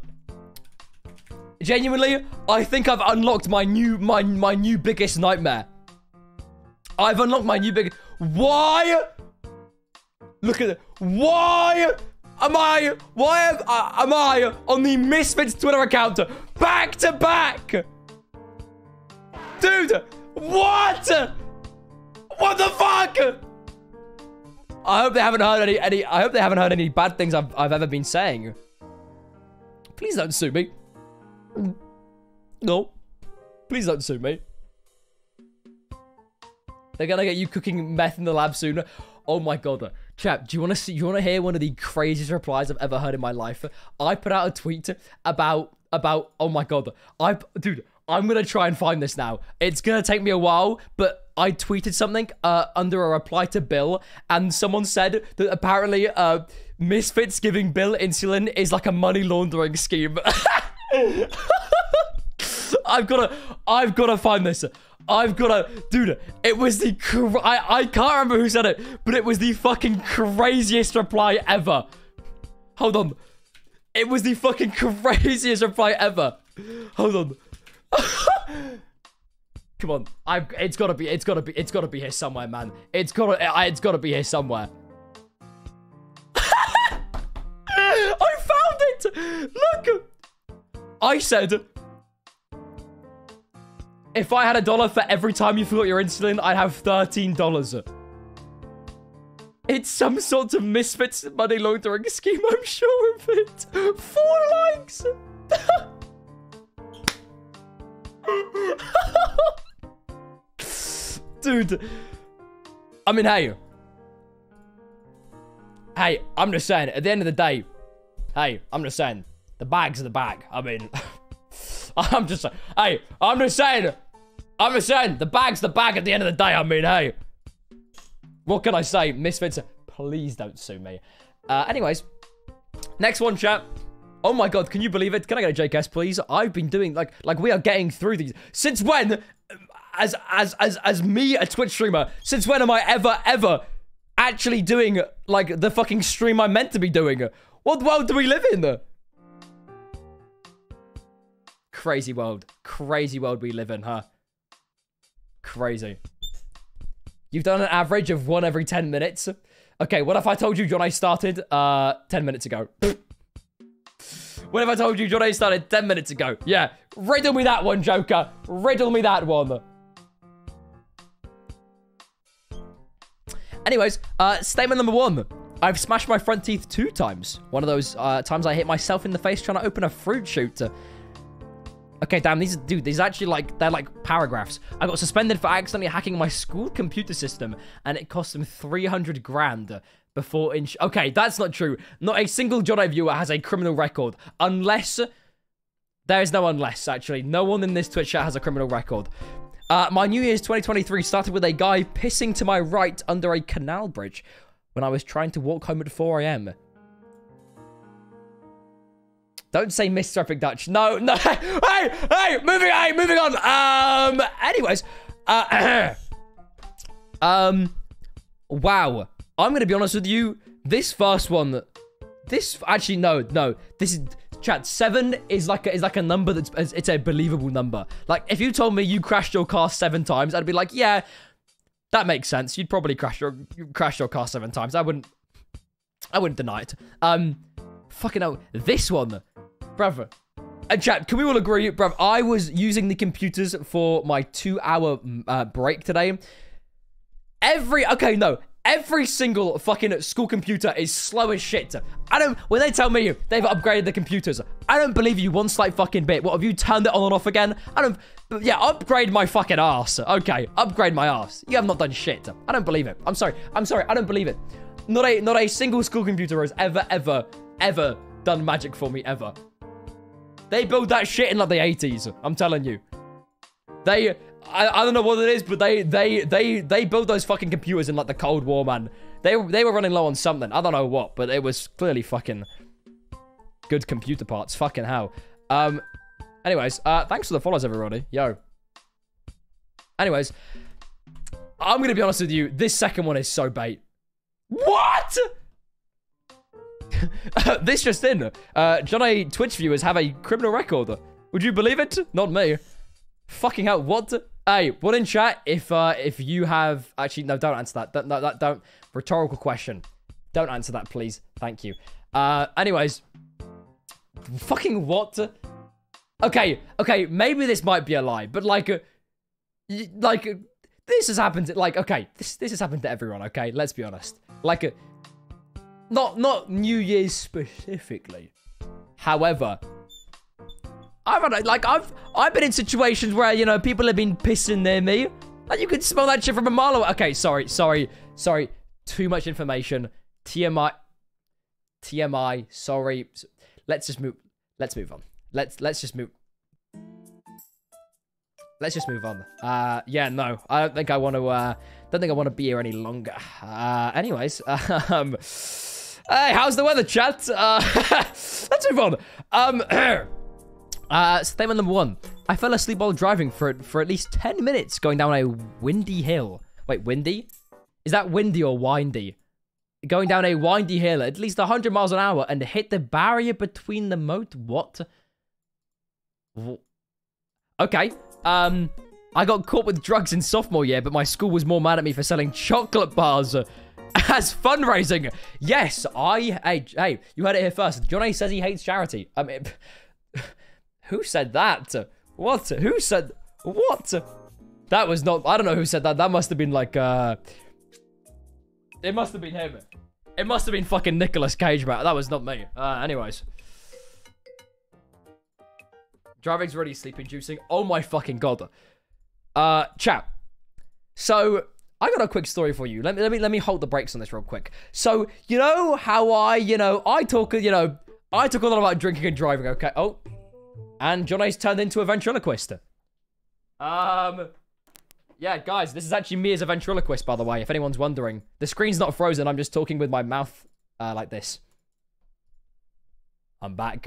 Genuinely, I think I've unlocked my new my my new biggest nightmare. I've unlocked my new big. Why? Look at it. Why am I? Why am, uh, am I on the Misfits Twitter account back to back? Dude, what? What the fuck? I hope they haven't heard any. any I hope they haven't heard any bad things I've I've ever been saying. Please don't sue me. No. Please don't sue me. They're gonna get you cooking meth in the lab soon. Oh my god. Chap, do you wanna see you wanna hear one of the craziest replies I've ever heard in my life? I put out a tweet about about oh my god. I dude, I'm gonna try and find this now. It's gonna take me a while, but I tweeted something uh, under a reply to Bill, and someone said that apparently uh, Misfits giving Bill insulin is like a money laundering scheme. [laughs] I've gotta, I've gotta find this. I've gotta, dude. It was the, I, I can't remember who said it, but it was the fucking craziest reply ever. Hold on, it was the fucking [laughs] craziest reply ever. Hold on. [laughs] Come on, I've. It's gotta be. It's gotta be. It's gotta be here somewhere, man. It's gotta. Uh, it's gotta be here somewhere. [laughs] I found it. Look. I said, if I had a dollar for every time you forgot your insulin, I'd have thirteen dollars. It's some sort of misfits money laundering scheme. I'm sure of it. Four likes. [laughs] [laughs] Dude. I mean, hey. Hey, I'm just saying, at the end of the day, hey, I'm just saying, the bag's the bag. I mean, [laughs] I'm just saying, hey, I'm just saying, I'm just saying, the bag's the bag at the end of the day. I mean, hey. What can I say? Misfits, please don't sue me. Uh, anyways, next one, chat. Oh my god, can you believe it? Can I get a JKS, please? I've been doing like like we are getting through these. Since when as as as as me a Twitch streamer, since when am I ever ever actually doing like the fucking stream I'm meant to be doing? What world do we live in? Crazy world. Crazy world we live in, huh? Crazy. You've done an average of one every 10 minutes. Okay, what if I told you Jonnaay started uh 10 minutes ago? what if I told you Jonnaay started 10 minutes ago? Yeah, riddle me that one, Joker. Riddle me that one. Anyways, uh, statement number one. I've smashed my front teeth two times. One of those uh, times I hit myself in the face trying to open a fruit shoot. Okay, damn, these, dude, these actually like, they're like paragraphs. I got suspended for accidentally hacking my school computer system and it cost them 300 grand before in. Okay, that's not true. Not a single Jedi viewer has a criminal record unless. There is no unless, actually. No one in this Twitch chat has a criminal record. Uh, my New Year's 2023 started with a guy pissing to my right under a canal bridge when I was trying to walk home at 4 a.m. Don't say. Epic Dutch. No, no. [laughs] Hey, hey, moving, hey, moving on. Um, anyways, uh, [clears throat] um, wow. I'm gonna be honest with you. This first one, this actually no, no. This is chat seven is like a, is like a number that's it's a believable number. Like if you told me you crashed your car seven times, I'd be like, yeah, that makes sense. You'd probably crash your crash your car seven times. I wouldn't I wouldn't deny it. Um, fucking hell, this one, brother. And chat, can we all agree, bruv? I was using the computers for my two-hour uh, break today. Every okay, no, Every single fucking school computer is slow as shit. I don't. When they tell me they've upgraded the computers, I don't believe you one slight fucking bit. What have you turned it on and off again? I don't. Yeah, upgrade my fucking ass. Okay, upgrade my ass. You have not done shit. I don't believe it. I'm sorry. I'm sorry. I don't believe it. Not a not a single school computer has ever ever ever done magic for me ever. They built that shit in like the 80s. I'm telling you. They, I, I don't know what it is, but they, they, they, they built those fucking computers in like the Cold War, man. They, they were running low on something. I don't know what, but it was clearly fucking good computer parts. Fucking hell. Um, anyways, uh, thanks for the follows, everybody. Yo. Anyways, I'm gonna be honest with you. This second one is so bait. What? [laughs] this just in. Uh, Jonnaay. Twitch viewers have a criminal record. Would you believe it? Not me. Fucking hell, what? Hey, what in chat if uh if you have actually no don't answer that. Don't, no, that don't rhetorical question. Don't answer that, please. Thank you. Uh anyways. Fucking what? Okay, okay, maybe this might be a lie, but like uh, like uh, this has happened to, like okay, this this has happened to everyone, okay? Let's be honest. Like uh, not not New Year's specifically. However, I've had like I've I've been in situations where you know people have been pissing near me, and you can smell that shit from a mile away. Okay, sorry, sorry, sorry. Too much information. TMI. TMI. Sorry. Let's just move. Let's move on. Let's let's just move. Let's just move on. Uh, yeah, no, I don't think I want to. Uh, don't think I want to be here any longer. Uh, anyways, [laughs] um. Hey, how's the weather, chat? Uh, [laughs] let's move on. Um, [clears throat] uh, statement number one. I fell asleep while driving for for at least 10 minutes going down a windy hill. Wait, windy? Is that windy or windy? Going down a windy hill at least 100 miles an hour and hit the barrier between the moat. What? Okay. Um, I got caught with drugs in sophomore year, but my school was more mad at me for selling chocolate bars [laughs] as fundraising. Yes, I. Hey, hey, you heard it here first. Jonnaay says he hates charity. I mean, [laughs] who said that? What? Who said what? That was not. I don't know who said that. That must have been like. uh It must have been him. It must have been fucking Nicolas Cage, man. That was not me. Uh, anyways. Driving's already sleep inducing. Oh my fucking god. Uh, chat. So I got a quick story for you. Let me let me let me hold the brakes on this real quick. So you know how I you know I talk you know I talk a lot about drinking and driving. Okay. Oh, and Ace turned into a ventriloquist. Um. Yeah, guys, this is actually me as a ventriloquist, by the way, if anyone's wondering. The screen's not frozen, I'm just talking with my mouth uh, like this. I'm back.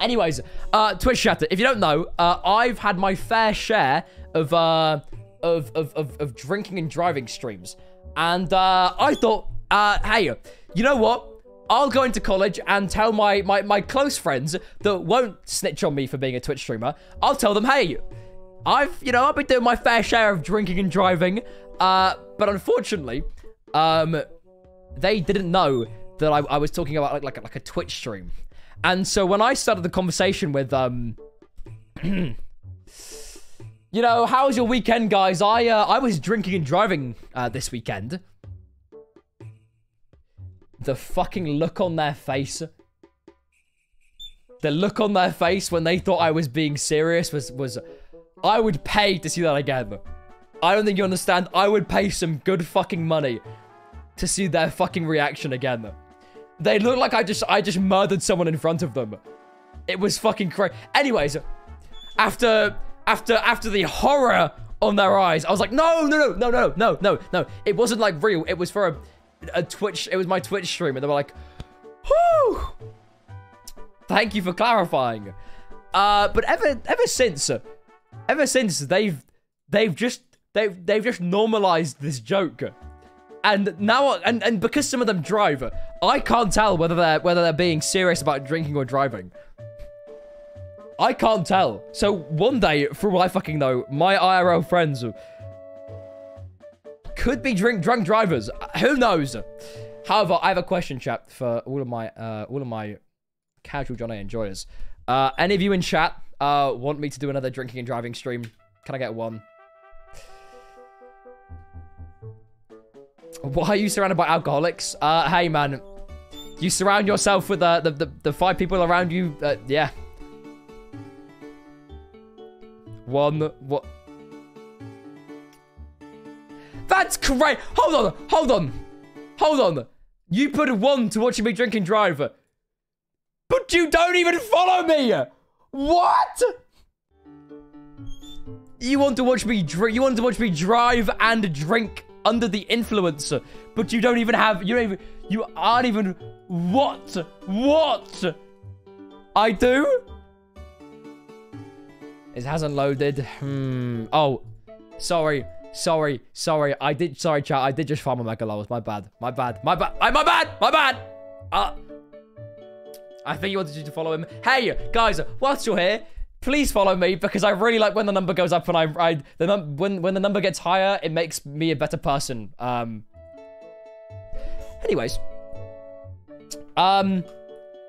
Anyways, uh, Twitch chatter, if you don't know, uh, I've had my fair share of, uh, of, of, of, of drinking and driving streams. And uh, I thought, uh, hey, you know what? I'll go into college and tell my, my, my close friends that won't snitch on me for being a Twitch streamer. I'll tell them, hey, I've, you know, I've been doing my fair share of drinking and driving. Uh, but unfortunately, um, they didn't know that I, I was talking about like, like, like a Twitch stream. And so when I started the conversation with, um, [clears throat] you know, how was your weekend, guys? I uh, I was drinking and driving uh, this weekend. The fucking look on their face. The look on their face when they thought I was being serious was was. I would pay to see that again. I don't think you understand. I would pay some good fucking money to see their fucking reaction again. They look like I just I just murdered someone in front of them. It was fucking crazy. Anyways, after after after the horror on their eyes, I was like, no, no, no, no, no, no, no, no. It wasn't like real. It was for a, a Twitch. It was my Twitch stream, and they were like, whew. Thank you for clarifying. Uh, but ever ever since, ever since they've they've just they've they've just normalized this joke. And now, and, and because some of them drive, I can't tell whether they're whether they're being serious about drinking or driving. I can't tell. So one day, for all I fucking know, my IRL friends could be drink drunk drivers. Who knows? However, I have a question, chat, for all of my uh, all of my casual Jonnaay enjoyers. Uh, any of you in chat uh, want me to do another drinking and driving stream? Can I get one? Why are you surrounded by alcoholics? Uh, hey, man. You surround yourself with uh, the, the, the five people around you. Uh, yeah. One. What? That's great. Hold on. Hold on. Hold on. You put one to watching me drink and drive. But you don't even follow me. What? You want to watch me drink? You want to watch me drive and drink under the influence, but you don't even have. You don't even. You aren't even. What? What? I do. It hasn't loaded. Hmm. Oh, sorry. Sorry, sorry. I did. Sorry, chat. I did just farm a mega levels. My bad. My bad. My bad. My bad. My bad. Uh, I think he wanted you to follow him. Hey, guys, whilst you're here, please follow me because I really like when the number goes up and I, I the num when when the number gets higher, it makes me a better person. Um. Anyways, um,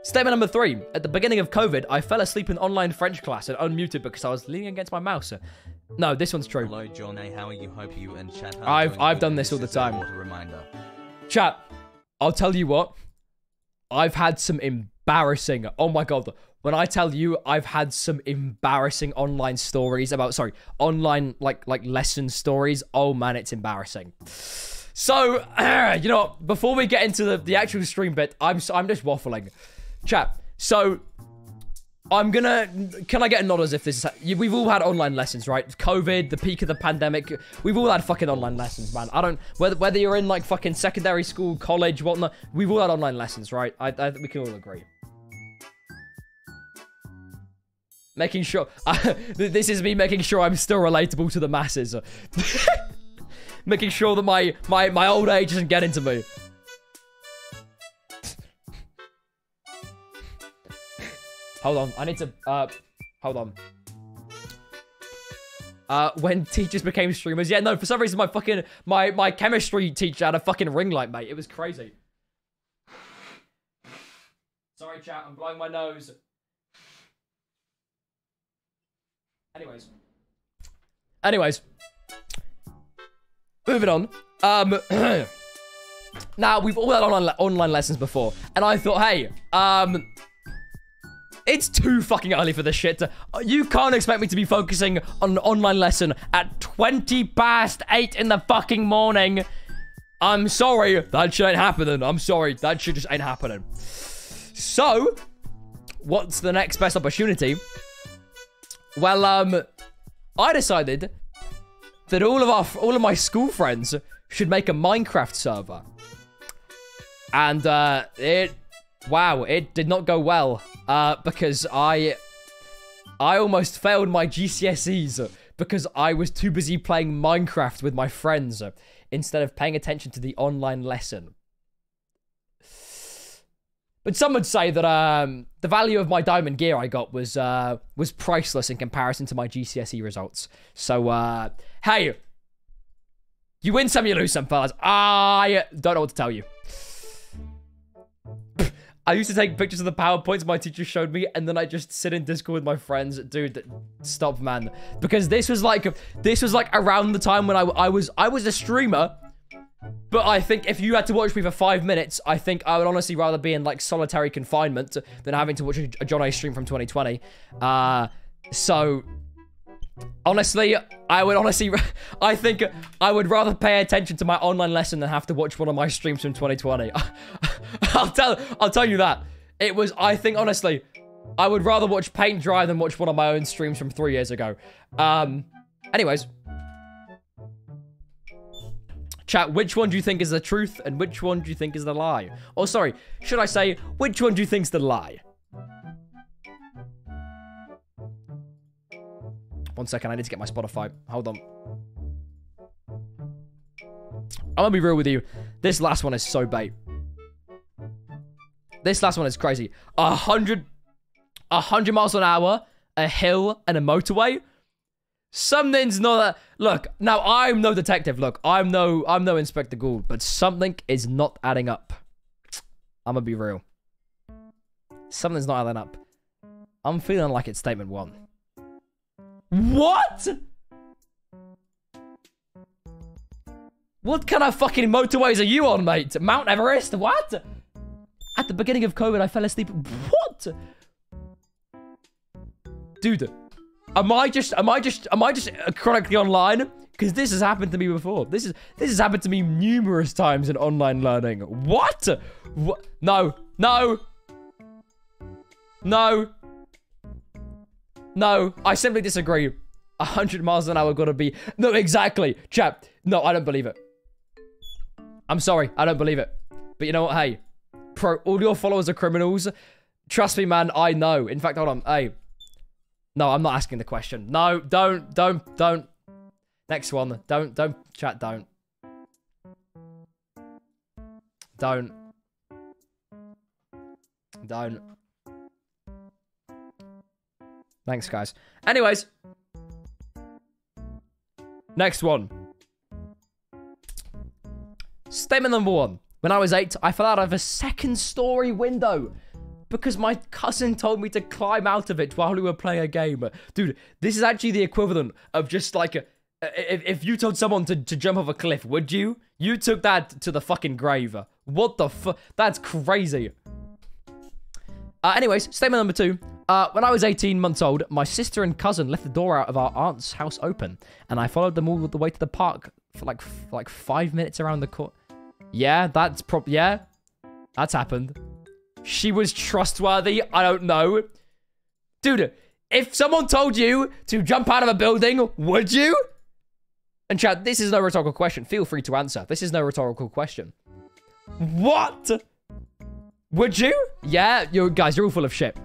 statement number three. At the beginning of COVID, I fell asleep in online French class and unmuted because I was leaning against my mouse. No, this one's true. Hello, Jonnaay. How are you? Hope you and chat. are I've I've good. done this all the time. reminder. Chat, I'll tell you what. I've had some embarrassing. Oh my god. When I tell you I've had some embarrassing online stories about sorry, online like like lesson stories. Oh man, it's embarrassing. So, [clears throat] you know, before we get into the, the actual stream bit, I'm I'm just waffling. Chat. So, I'm gonna. Can I get a nod as if this is? We've all had online lessons, right? COVID, the peak of the pandemic. We've all had fucking online lessons, man. I don't whether whether you're in like fucking secondary school, college, whatnot. We've all had online lessons, right? I, I think we can all agree. Making sure [laughs] this is me making sure I'm still relatable to the masses. [laughs] making sure that my my my old age doesn't get into me. Hold on, I need to. Uh, hold on. Uh, when teachers became streamers, yeah, no, for some reason my fucking my my chemistry teacher had a fucking ring light, mate. It was crazy. Sorry, chat, I'm blowing my nose. Anyways. Anyways. Moving on. Um. [clears throat] now we've all had online online lessons before, and I thought, hey, um. It's too fucking early for this shit. You can't expect me to be focusing on an online lesson at 20 past 8 in the fucking morning. I'm sorry, that shit ain't happening. I'm sorry, that shit just ain't happening. So, what's the next best opportunity? Well, um, I decided that all of our all of my school friends should make a Minecraft server. And uh it wow, it did not go well. Uh because I I almost failed my GCSEs because I was too busy playing Minecraft with my friends instead of paying attention to the online lesson. But some would say that um, the value of my diamond gear I got was uh, was priceless in comparison to my GCSE results. So, uh, hey, you win some, you lose some, fellas. I don't know what to tell you. I used to take pictures of the PowerPoints my teacher showed me, and then I just sit in Discord with my friends. Dude, stop, man. Because this was like, this was like around the time when I, I was, I was a streamer. But I think if you had to watch me for five minutes, I think I would honestly rather be in like solitary confinement than having to watch a, Jonnaay stream from 2020. Uh, so honestly, I would honestly, [laughs] I think I would rather pay attention to my online lesson than have to watch one of my streams from 2020. [laughs] I'll tell, I'll tell you that. It was, I think honestly, I would rather watch paint dry than watch one of my own streams from three years ago. Um, anyways. Chat, which one do you think is the truth and which one do you think is the lie? Or sorry, should I say, which one do you think's the lie? One second, I need to get my Spotify. Hold on. I'm gonna be real with you. This last one is so bait. This last one is crazy. A hundred, a hundred miles an hour, a hill, and a motorway. Something's not that. Look, now I'm no detective. Look, I'm no, I'm no Inspector Gould, but something is not adding up. I'm gonna be real. Something's not adding up. I'm feeling like it's statement one. What? What kind of fucking motorways are you on, mate? Mount Everest? What? At the beginning of COVID, I fell asleep. What? Dude, am I just, am I just, am I just chronically online? Because this has happened to me before. This is, this has happened to me numerous times in online learning. What? What? No, no, no, no. I simply disagree. 100 miles an hour gotta be, no, exactly. Chap, no, I don't believe it. I'm sorry, I don't believe it. But you know what, hey, pro, all your followers are criminals. Trust me, man, I know. In fact, hold on, hey. No, I'm not asking the question. No, don't, don't, don't. Next one. Don't, don't, chat, don't. Don't. Don't. Thanks, guys. Anyways. Next one. Statement number one. When I was eight, I fell out of a second story window because my cousin told me to climb out of it while we were playing a game. Dude, this is actually the equivalent of just like a, if, if you told someone to, to jump off a cliff, would you? You took that to the fucking grave. What the fuck? That's crazy. Uh, anyways, statement number two. Uh, when I was 18 months old, my sister and cousin left the door out of our aunt's house open, and I followed them all the way to the park for like like five minutes around the court. Yeah, that's prob. Yeah, that's happened. She was trustworthy. I don't know, dude. If someone told you to jump out of a building, would you? And Chad, this is no rhetorical question. Feel free to answer. This is no rhetorical question. What? Would you? Yeah, you guys, you're all full of shit.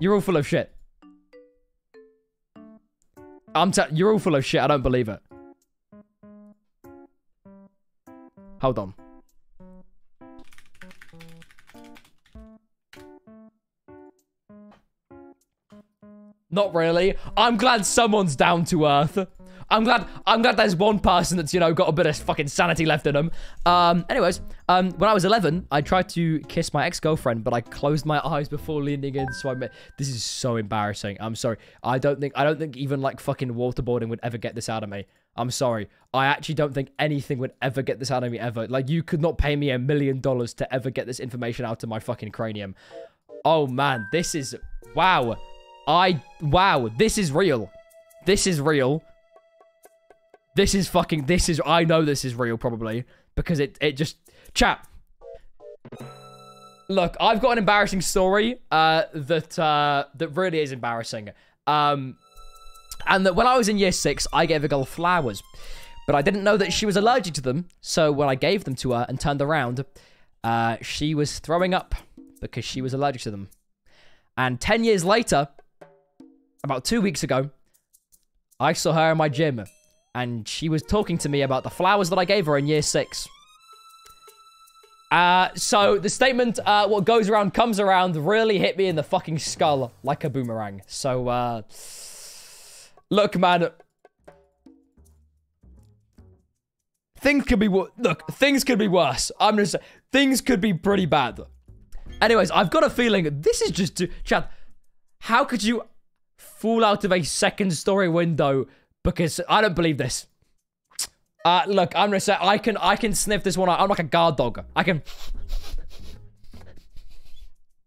You're all full of shit. I'm t you're all full of shit. I don't believe it. Hold on. Not really. I'm glad someone's down to earth. I'm glad I'm glad there's one person that's, you know, got a bit of fucking sanity left in them. Um, anyways, um, when I was 11, I tried to kiss my ex-girlfriend, but I closed my eyes before leaning in, so I met... This is so embarrassing. I'm sorry. I don't think I don't think even like fucking waterboarding would ever get this out of me. I'm sorry. I actually don't think anything would ever get this out of me ever. Like you could not pay me a million dollars to ever get this information out of my fucking cranium. Oh man, this is wow. I wow, this is real. This is real. This is fucking, this is, I know this is real probably because it, it just, chat. Look, I've got an embarrassing story uh, that, uh, that really is embarrassing. Um, and that when I was in year six, I gave a girl flowers, but I didn't know that she was allergic to them. So when I gave them to her and turned around, uh, she was throwing up because she was allergic to them. And 10 years later, about two weeks ago, I saw her in my gym and she was talking to me about the flowers that I gave her in year six. Uh, so the statement, uh, what goes around comes around, really hit me in the fucking skull like a boomerang. So, uh, look, man. Things could be, look, things could be worse. I'm say, things could be pretty bad. Anyways, I've got a feeling this is just, Chad, how could you fall out of a second story window because I don't believe this. Uh, look, I'm gonna say I can I can sniff this one out. I'm like a guard dog. I can.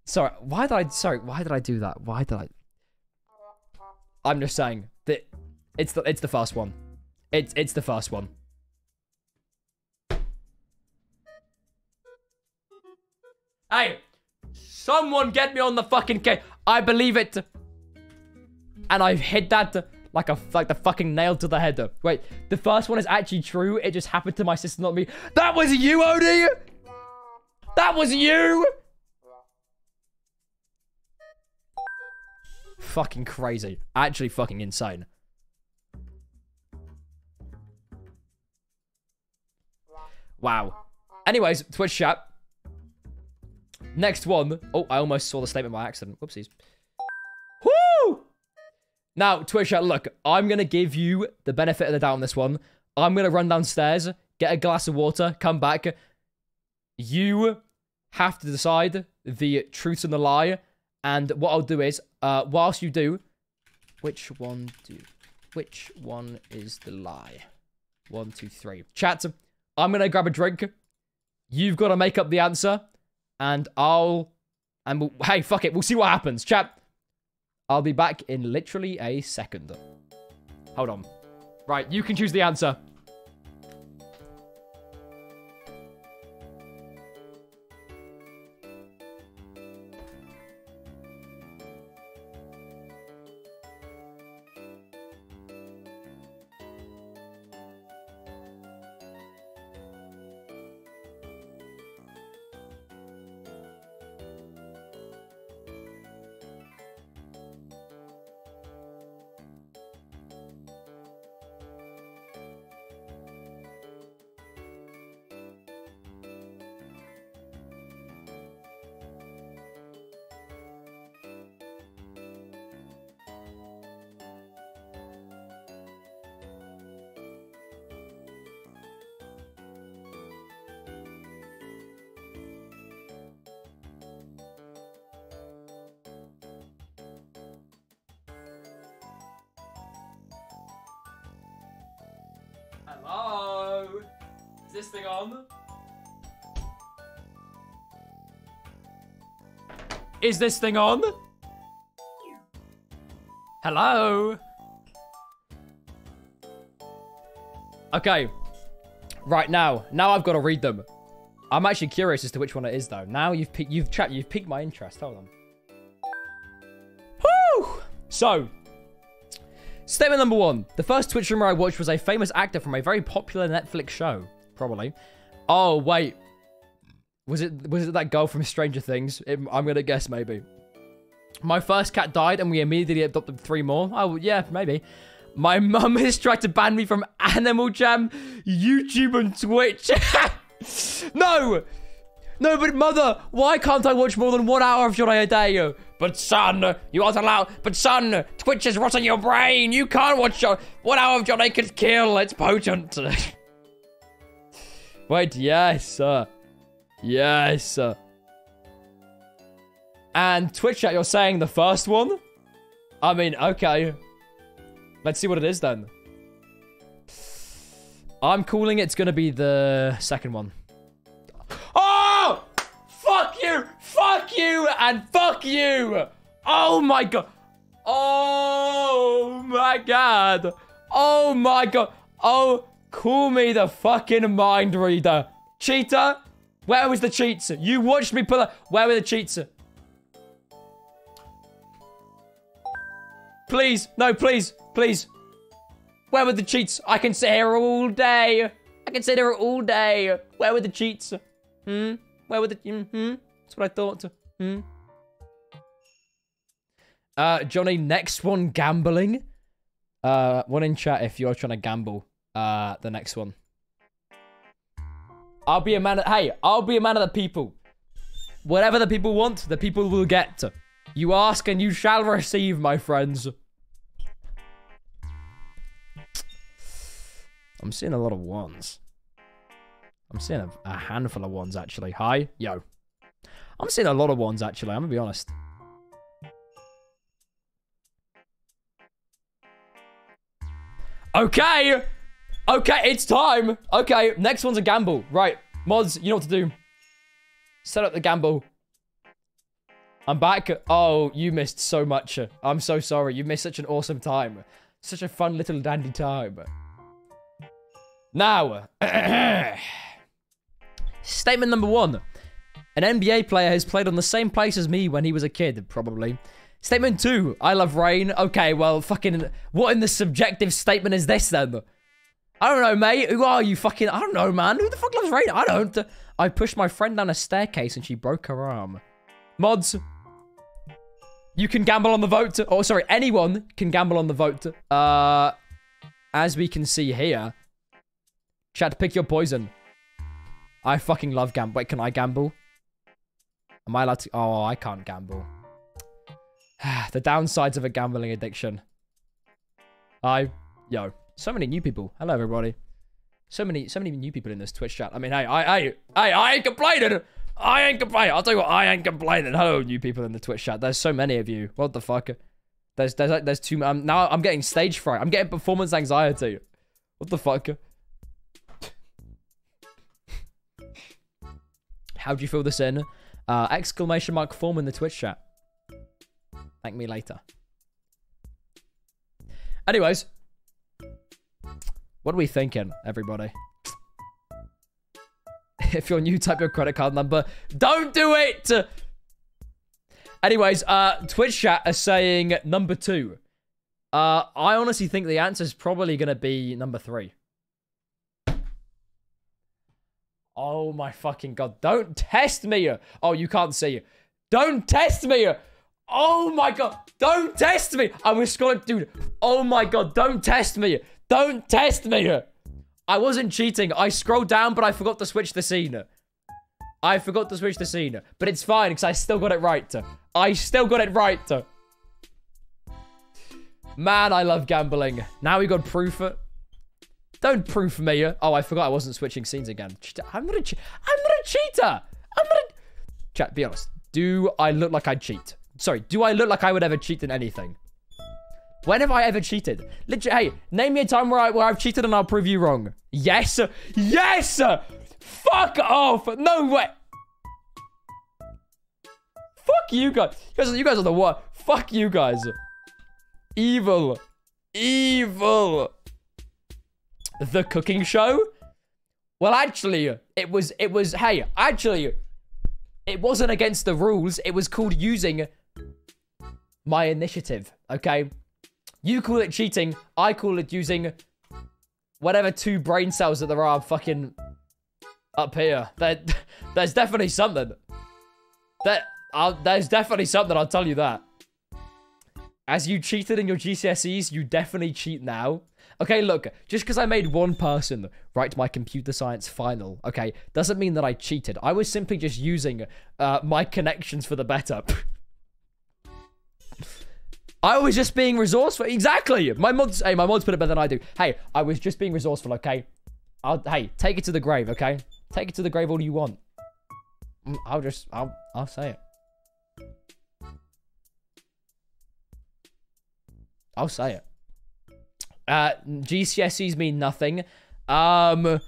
Sorry, why did I? Sorry, why did I do that? Why did I? I'm just saying that it's the it's the first one. It's it's the first one. Hey, someone get me on the fucking case. I believe it. And I've hit that like a like the fucking nail to the head. though. Wait, the first one is actually true. It just happened to my sister, not me. That was you, Odie. That was you. Fucking crazy. Actually fucking insane. Wow. Anyways, Twitch chat. Next one. Oh, I almost saw the statement by accident. Whoopsies. Now, Twisha, look, I'm going to give you the benefit of the doubt on this one. I'm going to run downstairs, get a glass of water, come back. You have to decide the truth and the lie. And what I'll do is, uh, whilst you do, which one do, which one is the lie? One, two, three. Chat, I'm gonna grab a drink. You've got to make up the answer, and I'll and we'll, hey, fuck it, we'll see what happens, chat. I'll be back in literally a second. Hold on. Right, you can choose the answer. Is this thing on? Hello? Okay. Right now, now I've got to read them. I'm actually curious as to which one it is though. Now you've you've chat, you've piqued my interest. Hold on. Whew! So, Statement number one. The first Twitch streamer I watched was a famous actor from a very popular Netflix show. Probably. Oh, wait. Was it was it that girl from Stranger Things? It, I'm to guess maybe. My first cat died and we immediately adopted three more. Oh, yeah, maybe. My [laughs] mum has tried to ban me from Animal Jam, YouTube and Twitch. [laughs] no! No, but mother, why can't I watch more than one hour of Johnny a day? But son, you aren't allowed. But son, Twitch is rotting your brain. You can't watch your, one hour of Johnny could kill. It's potent. [laughs] Wait, yes, sir. Yes. And Twitch chat, you're saying the first one? I mean, okay. Let's see what it is then. I'm calling it's gonna be the second one. Oh! Fuck you! Fuck you! And fuck you! Oh my god! Oh my god! Oh my god! Oh, call me the fucking mind reader. Cheater? Where was the cheats? You watched me pull up. Where were the cheats? Please, no, please, please. Where were the cheats? I can sit here all day. I can sit here all day. Where were the cheats? Hmm? Where were the... Mm hmm? That's what I thought. Hmm? Uh, Johnny, next one, gambling. Uh, one in chat if you're trying to gamble. Uh, the next one. I'll be a man of... Hey, I'll be a man of the people. Whatever the people want, the people will get. You ask and you shall receive, my friends. I'm seeing a lot of ones. I'm seeing a, a, handful of ones, actually. Hi. Yo. I'm seeing a lot of ones, actually. I'm going to be honest. Okay. Okay, it's time. Okay, next one's a gamble. Right. Mods, you know what to do. Set up the gamble. I'm back. Oh, you missed so much. I'm so sorry. You missed such an awesome time. Such a fun little dandy time. Now, [clears throat] statement number one. An NBA player has played on the same place as me when he was a kid, probably. Statement two. I love rain. Okay, well, fucking, what in the subjective statement is this then? I don't know, mate. Who are you? Fucking, I don't know, man. Who the fuck loves rain? I don't. I pushed my friend down a staircase and she broke her arm. Mods. You can gamble on the vote. Oh, sorry. Anyone can gamble on the vote. Uh, as we can see here. Chat, pick your poison. I fucking love gamble. Wait, can I gamble? Am I allowed to? Oh, I can't gamble. [sighs] the downsides of a gambling addiction. I, yo, so many new people. Hello, everybody. So many, so many new people in this Twitch chat. I mean, hey, I, I, hey, I ain't complaining. I ain't complaining. I'll tell you what, I ain't complaining. Hello, new people in the Twitch chat. There's so many of you. What the fuck? There's, there's, there's too. Um, now I'm getting stage fright. I'm getting performance anxiety. What the fuck? How do you fill this in? Uh, exclamation mark form in the Twitch chat. Thank me later. Anyways, what are we thinking, everybody? [laughs] if you're new, type your credit card number. Don't do it! Anyways, uh, Twitch chat are saying number two. Uh, I honestly think the answer is probably going to be number three. Oh my fucking god. Don't test me. Oh, you can't see. Don't test me. Oh my god. Don't test me. I was scrolling. Dude. Oh my god. Don't test me. Don't test me. I wasn't cheating. I scrolled down, but I forgot to switch the scene. I forgot to switch the scene. But it's fine, because I still got it right. I still got it right. Man, I love gambling. Now we got proof. Don't proof me. Oh, I forgot I wasn't switching scenes again. I'm not a che I'm not a cheater. I'm not a... Chat, be honest. Do I look like I'd cheat? Sorry, do I look like I would ever cheat in anything? When have I ever cheated? Literally, hey, name me a time where, I, where I've cheated and I'll prove you wrong. Yes! Yes! Fuck off! No way! Fuck you guys. You guys, you guys are the what? Fuck you guys. Evil. Evil. The cooking show? Well, actually, it was, it was, hey, actually, it wasn't against the rules. It was called using my initiative, okay? You call it cheating. I call it using whatever two brain cells that there are fucking up here. There, [laughs] there's definitely something. That, I'll, there's definitely something, I'll tell you that. As you cheated in your GCSEs, you definitely cheat now. Okay, look, just because I made one person write my computer science final, okay, doesn't mean that I cheated. I was simply just using uh, my connections for the better. [laughs] I was just being resourceful. Exactly. My mods, hey, my mods put it better than I do. Hey, I was just being resourceful, okay? I'll, hey, take it to the grave, okay? Take it to the grave all you want. Mm, I'll just, I'll, I'll say it. I'll say it. Uh, GCSEs mean nothing. Um,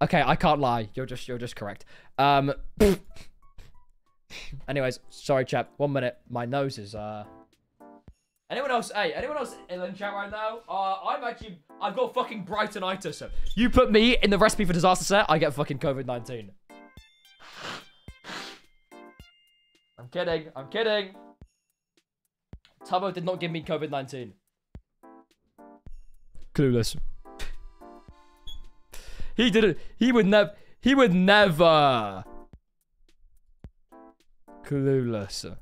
okay, I can't lie. You're just, you're just correct. Um, [laughs] anyways, sorry, chap. One minute. My nose is, uh... Anyone else? Hey, anyone else in chat right now? Uh, I'm actually, I've got fucking Brightonitis. You put me in the recipe for disaster set, I get fucking COVID-19. I'm kidding. I'm kidding. Tubbo did not give me COVID-19. Clueless. [laughs] he didn't. He would never. He would never. Clueless.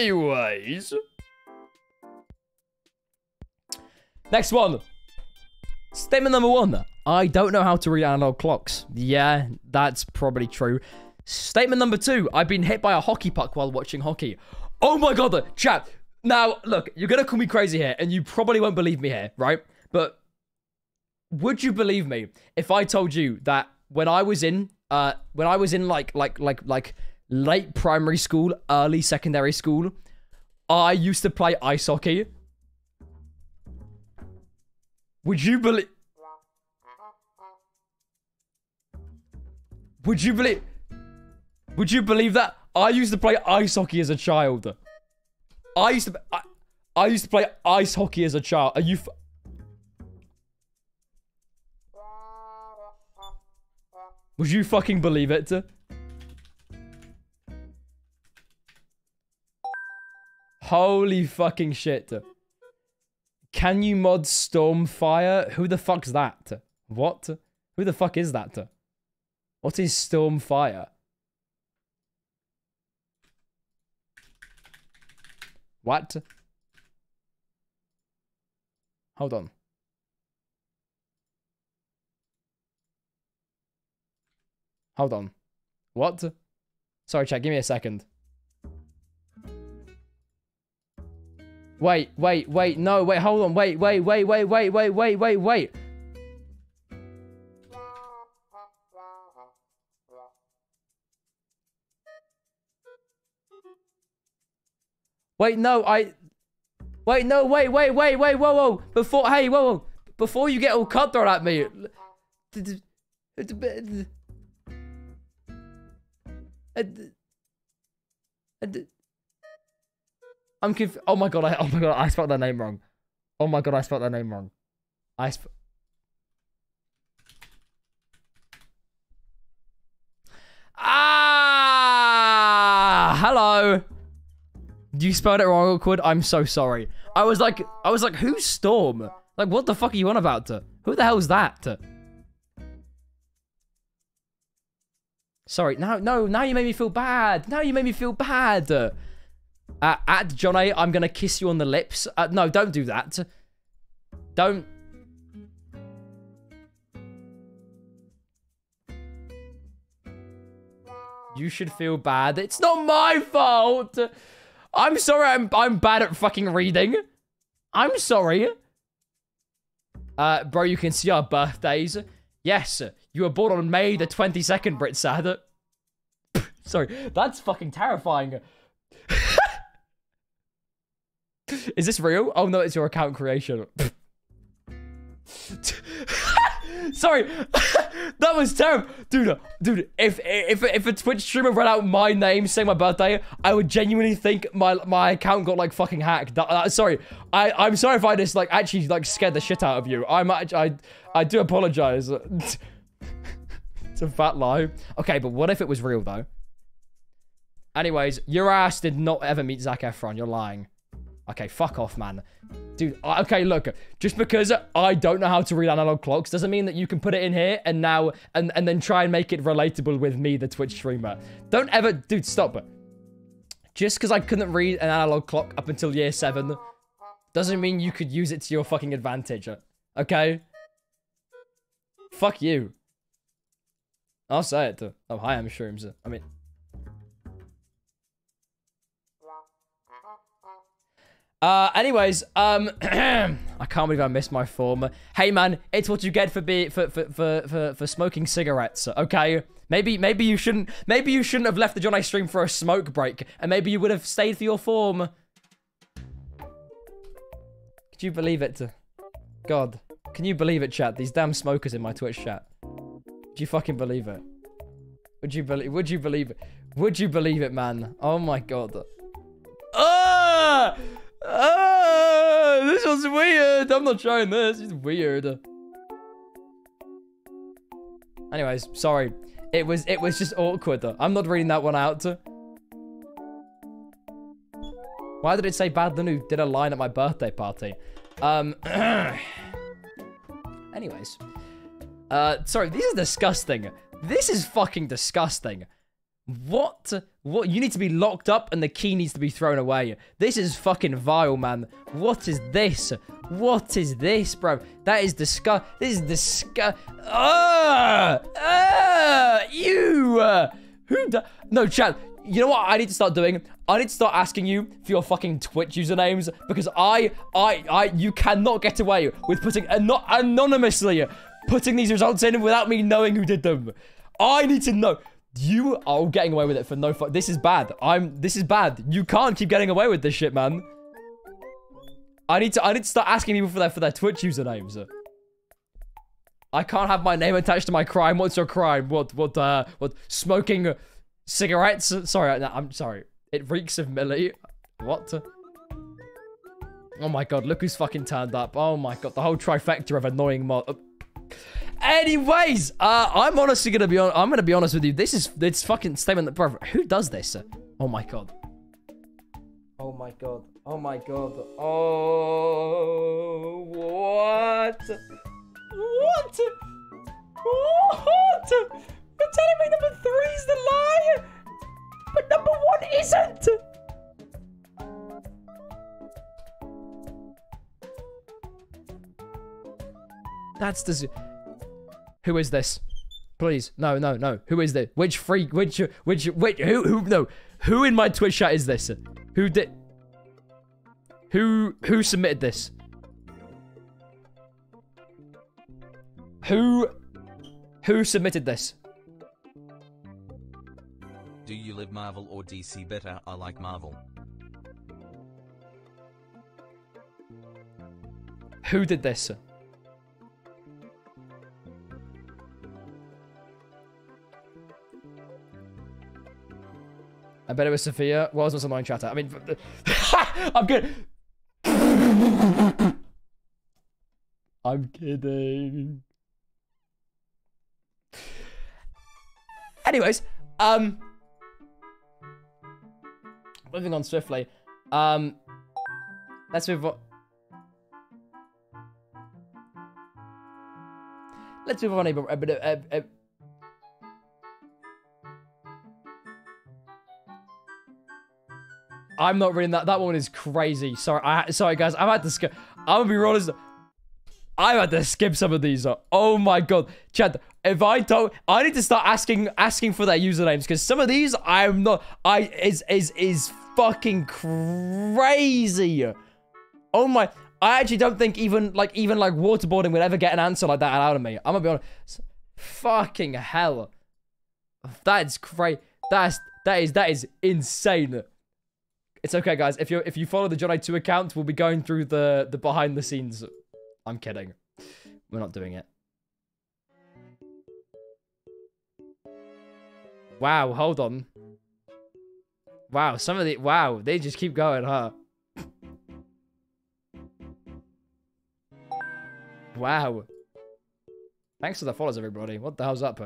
Anyways. Next one. Statement number one. I don't know how to read analog clocks. Yeah, that's probably true. Statement number two. I've been hit by a hockey puck while watching hockey. Oh my god, chat. Now, look, you're going to call me crazy here, and you probably won't believe me here, right? But would you believe me if I told you that when I was in, uh, when I was in like, like, like, like, late primary school, early secondary school, I used to play ice hockey. Would you believe... Would you believe... Would you believe that? I used to play ice hockey as a child. I used to... I, I used to play ice hockey as a child. Are you... Would you fucking believe it? Holy fucking shit. Can you mod Stormfire? Who the fuck's that? What? Who the fuck is that? What is Stormfire? What? Hold on. Hold on. What? Sorry, chat. Give me a second. Wait, wait, wait, no, wait, hold on, wait, wait, wait, wait, wait, wait, wait, wait, wait. Wait, no, I... Wait, no, wait, wait, wait, wait, whoa, whoa. Before, hey, whoa, whoa. Before you get all cutthroat at me. I'm conf- Oh my god! I oh my god! I spelled that name wrong. Oh my god! I spelled that name wrong. I sp- Ah! Hello. You spelled it wrong, awkward. I'm so sorry. I was like, I was like, who's Storm? Like, what the fuck are you on about? To? Who the hell's that? Sorry, now, no, now you made me feel bad. Now you made me feel bad. Uh, at Jonnaay, I'm gonna kiss you on the lips. Uh, no, don't do that. Don't. You should feel bad. It's not my fault. I'm sorry. I'm I'm bad at fucking reading. I'm sorry. Uh, bro, you can see our birthdays. Yes, you were born on May the 22nd, Brit Sad. [laughs] sorry, that's fucking terrifying. Is this real? Oh no, it's your account creation. Sorry, that was terrible, dude. Dude, if if if a Twitch streamer read out my name saying my birthday, I would genuinely think my my account got like fucking hacked. That, that, sorry, I I'm sorry if I just like actually like scared the shit out of you. I'm I I do apologize. it's a fat lie. Okay, but what if it was real though? Anyways, your ass did not ever meet Zac Efron. You're lying. Okay, fuck off, man. Dude, okay, look, just because I don't know how to read analog clocks doesn't mean that you can put it in here and now, and, and then try and make it relatable with me, the Twitch streamer. Don't ever, dude, stop. Just because I couldn't read an analog clock up until year seven doesn't mean you could use it to your fucking advantage, okay? Fuck you. I'll say it. Oh, hi, I'm Shrooms. I mean... Uh, anyways, um, [clears throat] I can't believe I missed my form. Hey man, it's what you get for be for for for for, for smoking cigarettes. Okay, maybe maybe you shouldn't maybe you shouldn't have left the Jonnaay stream for a smoke break, and maybe you would have stayed for your form. Could you believe it? God, can you believe it, chat? These damn smokers in my Twitch chat. Do you fucking believe it? Would you believe? Would you believe it? Would you believe it, man? Oh my god. Ah! Oh, this was weird. I'm not trying this. It's weird. Anyways, sorry. It was it was just awkward. Though. I'm not reading that one out. Why did it say Bad Lunu did a line at my birthday party? Um. [clears throat] anyways. Uh, sorry, this is disgusting. This is fucking disgusting. What? What? You need to be locked up and the key needs to be thrown away. This is fucking vile, man. What is this? What is this, bro? That is disgust. This is disgust. Ah! Ah! You! Uh, who? No, chat. You know what I need to start doing? I need to start asking you for your fucking Twitch usernames because I, I, I, you cannot get away with putting, not anonymously putting these results in without me knowing who did them. I need to know. You are getting away with it for no fuck. This is bad. I'm. This is bad. You can't keep getting away with this shit, man. I need to. I need to start asking people for their for their Twitch usernames. I can't have my name attached to my crime. What's your crime? What? What? Uh. What? Smoking cigarettes? Sorry. I'm sorry. It reeks of Millie. What? Oh my god. Look who's fucking turned up. Oh my god. The whole trifecta of annoying mod. Anyways, uh, I'm honestly gonna be on. I'm gonna be honest with you. This is this fucking statement that, bro. Who does this? Oh my god. Oh my god. Oh my god. Oh what? What? What? You're telling me number three is the lie, but number one isn't. That's the. Who is this? Please, no, no, no. Who is this? Which freak? Which, which, which? Who? Who? No. Who in my Twitch chat is this? Who did? Who? Who submitted this? Who? Who submitted this? Do you live Marvel or DC better? I like Marvel. Who did this? I bet it was Sophia. What was this annoying chatter? I mean, [laughs] I'm good. I'm kidding. Anyways, um, moving on swiftly. Um, let's move on. Let's move on a bit. A a, a, I'm not reading that. That one is crazy. Sorry, I sorry guys. I've had to skip. I'm gonna be honest. I've had to skip some of these. Oh my god, Chad. If I don't, I need to start asking asking for their usernames because some of these I'm not. I is is is fucking crazy. Oh my. I actually don't think even like even like waterboarding would ever get an answer like that out of me. I'm gonna be honest. Fucking hell. That's crazy. That's that is that is insane. It's okay, guys. If you if you follow the John 2 account, we'll be going through the the behind the scenes. I'm kidding. We're not doing it. Wow, hold on. Wow, some of the wow, they just keep going, huh? wow. Thanks for the follows, everybody. What the hell's up?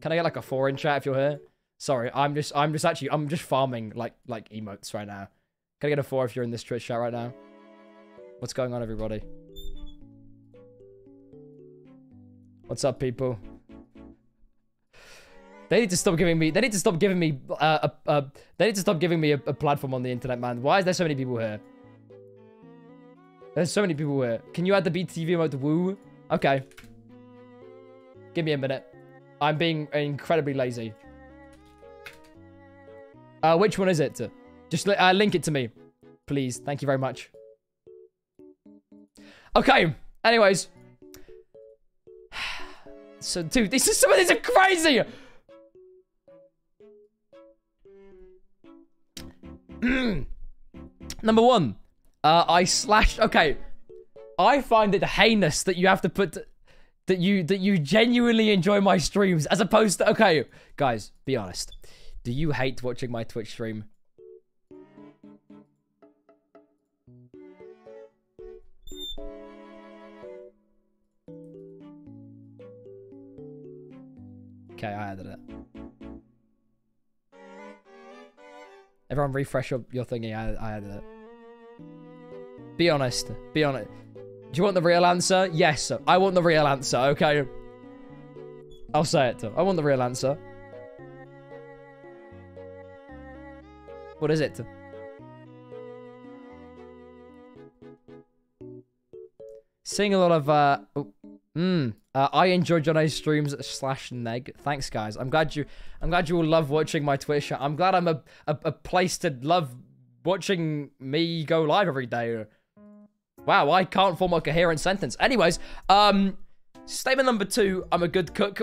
Can I get like a four in chat if you're here? Sorry, I'm just, I'm just actually, I'm just farming like, like emotes right now. Can I get a four if you're in this Twitch chat right now? What's going on, everybody? What's up, people? They need to stop giving me. They need to stop giving me. Uh, a, a, they need to stop giving me a, a platform on the internet, man. Why is there so many people here? There's so many people here. Can you add the BTV mode Woo? Okay. Give me a minute. I'm being incredibly lazy. Uh, which one is it? Just uh, link it to me, please. Thank you very much. Okay. Anyways. [sighs] So, dude, this is some of these are crazy. [clears throat] Number one, uh, I slashed. Okay, I find it heinous that you have to put that you that you genuinely enjoy my streams as opposed to. Okay, guys, be honest. Do you hate watching my Twitch stream? Okay, I added it. Everyone refresh your, your thingy, I, I added it. Be honest. Be honest. Do you want the real answer? Yes. I want the real answer, okay? I'll say it. I want the real answer. What is it? Seeing a lot of, uh... Oh, mm, uh, I enjoy Johnny's streams slash neg. Thanks, guys. I'm glad you. I'm glad you all love watching my Twitch. I'm glad I'm a, a, a place to love watching me go live every day. Wow, I can't form a coherent sentence. Anyways, um, statement number two. I'm a good cook.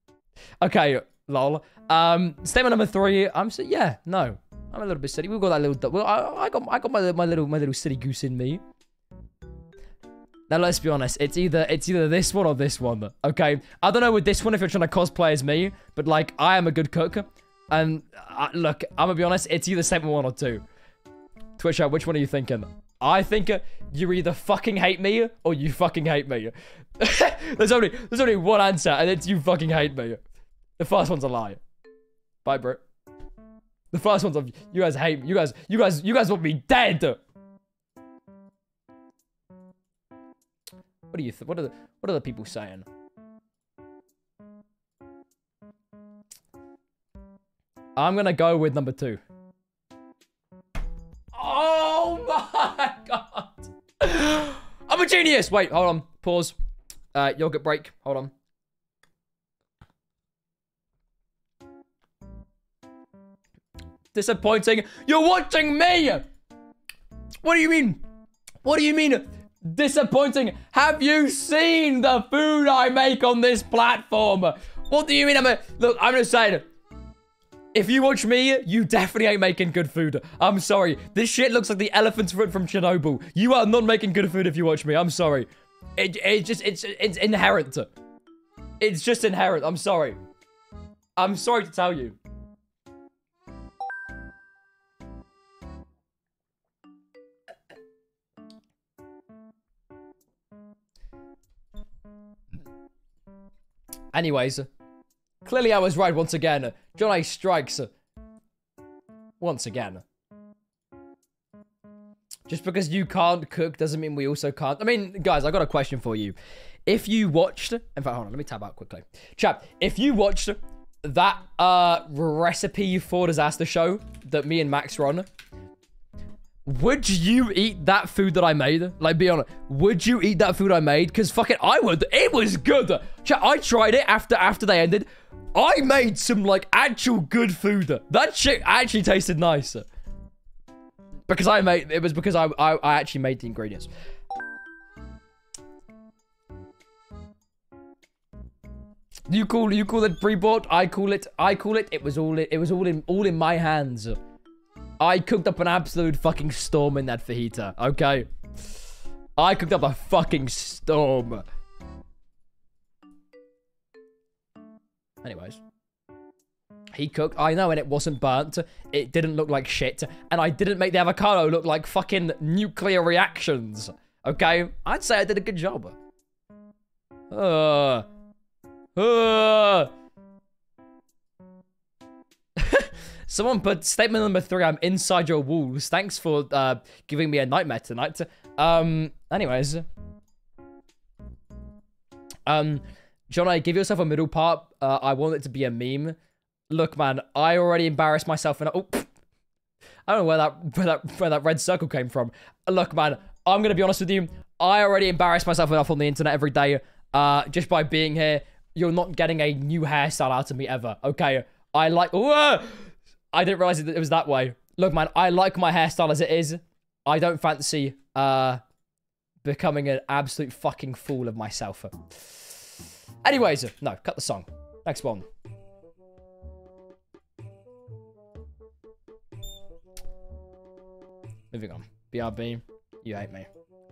[laughs] okay, lol. Um, statement number three. I'm so yeah, no. I'm a little bit silly. We've got that little. Well, I, I got I got my my little my little silly goose in me. Now let's be honest, it's either it's either this one or this one. Okay, I don't know with this one if you're trying to cosplay as me, but like I am a good cook, and uh, look, I'm gonna be honest, it's either second one or two. Twitch out, which one are you thinking? I think you either fucking hate me or you fucking hate me. [laughs] there's only there's only one answer, and it's you fucking hate me. The first one's a lie. Bye, bro. The first one's of you guys hate me. You guys, you guys, you guys want me dead. What do you? what are the What are the people saying? I'm gonna go with number two. Oh my [laughs] god! I'm a genius. Wait, hold on. Pause. Uh, yogurt break. Hold on. Disappointing. You're watching me. What do you mean? What do you mean? disappointing. Have you seen the food I make on this platform? What do you mean I'm a... Look, I'm just saying... If you watch me, you definitely ain't making good food. I'm sorry. This shit looks like the elephant's foot from Chernobyl. You are not making good food if you watch me. I'm sorry. It, it just... It's, it's inherent. It's just inherent. I'm sorry. I'm sorry to tell you. Anyways, clearly I was right once again. Jonnaay strikes once again. Just because you can't cook doesn't mean we also can't. I mean, guys, I got a question for you. If you watched, in fact, hold on, let me tab out quickly. Chap, if you watched that uh recipe for disaster show that me and Max run, would you eat that food that I made? Like, be honest. Would you eat that food I made? Because fucking I would. It was good. I tried it after after they ended. I made some like actual good food. That shit actually tasted nice. Because I made it was because I I, I actually made the ingredients. You call you call it pre-bought. I call it I call it. It was all it was all in all in my hands. I cooked up an absolute fucking storm in that fajita. Okay, I cooked up a fucking storm. Anyways. He cooked. I know, and it wasn't burnt. It didn't look like shit. And I didn't make the avocado look like fucking nuclear reactions. Okay? I'd say I did a good job. Uh. Uh. Someone put statement number three, I'm inside your walls. Thanks for uh, giving me a nightmare tonight. Um, anyways. Um, John, I give yourself a middle part. Uh, I want it to be a meme. Look, man, I already embarrassed myself and oh, I don't know where that where that where that red circle came from. Look, man, I'm gonna be honest with you. I already embarrass myself enough on the internet every day, uh, just by being here. You're not getting a new hairstyle out of me ever, okay? I like. Whoa! I didn't realize it was that way. Look, man, I like my hairstyle as it is. I don't fancy uh becoming an absolute fucking fool of myself. Anyways, no, cut the song. Next one. Moving on. BRB, you hate me.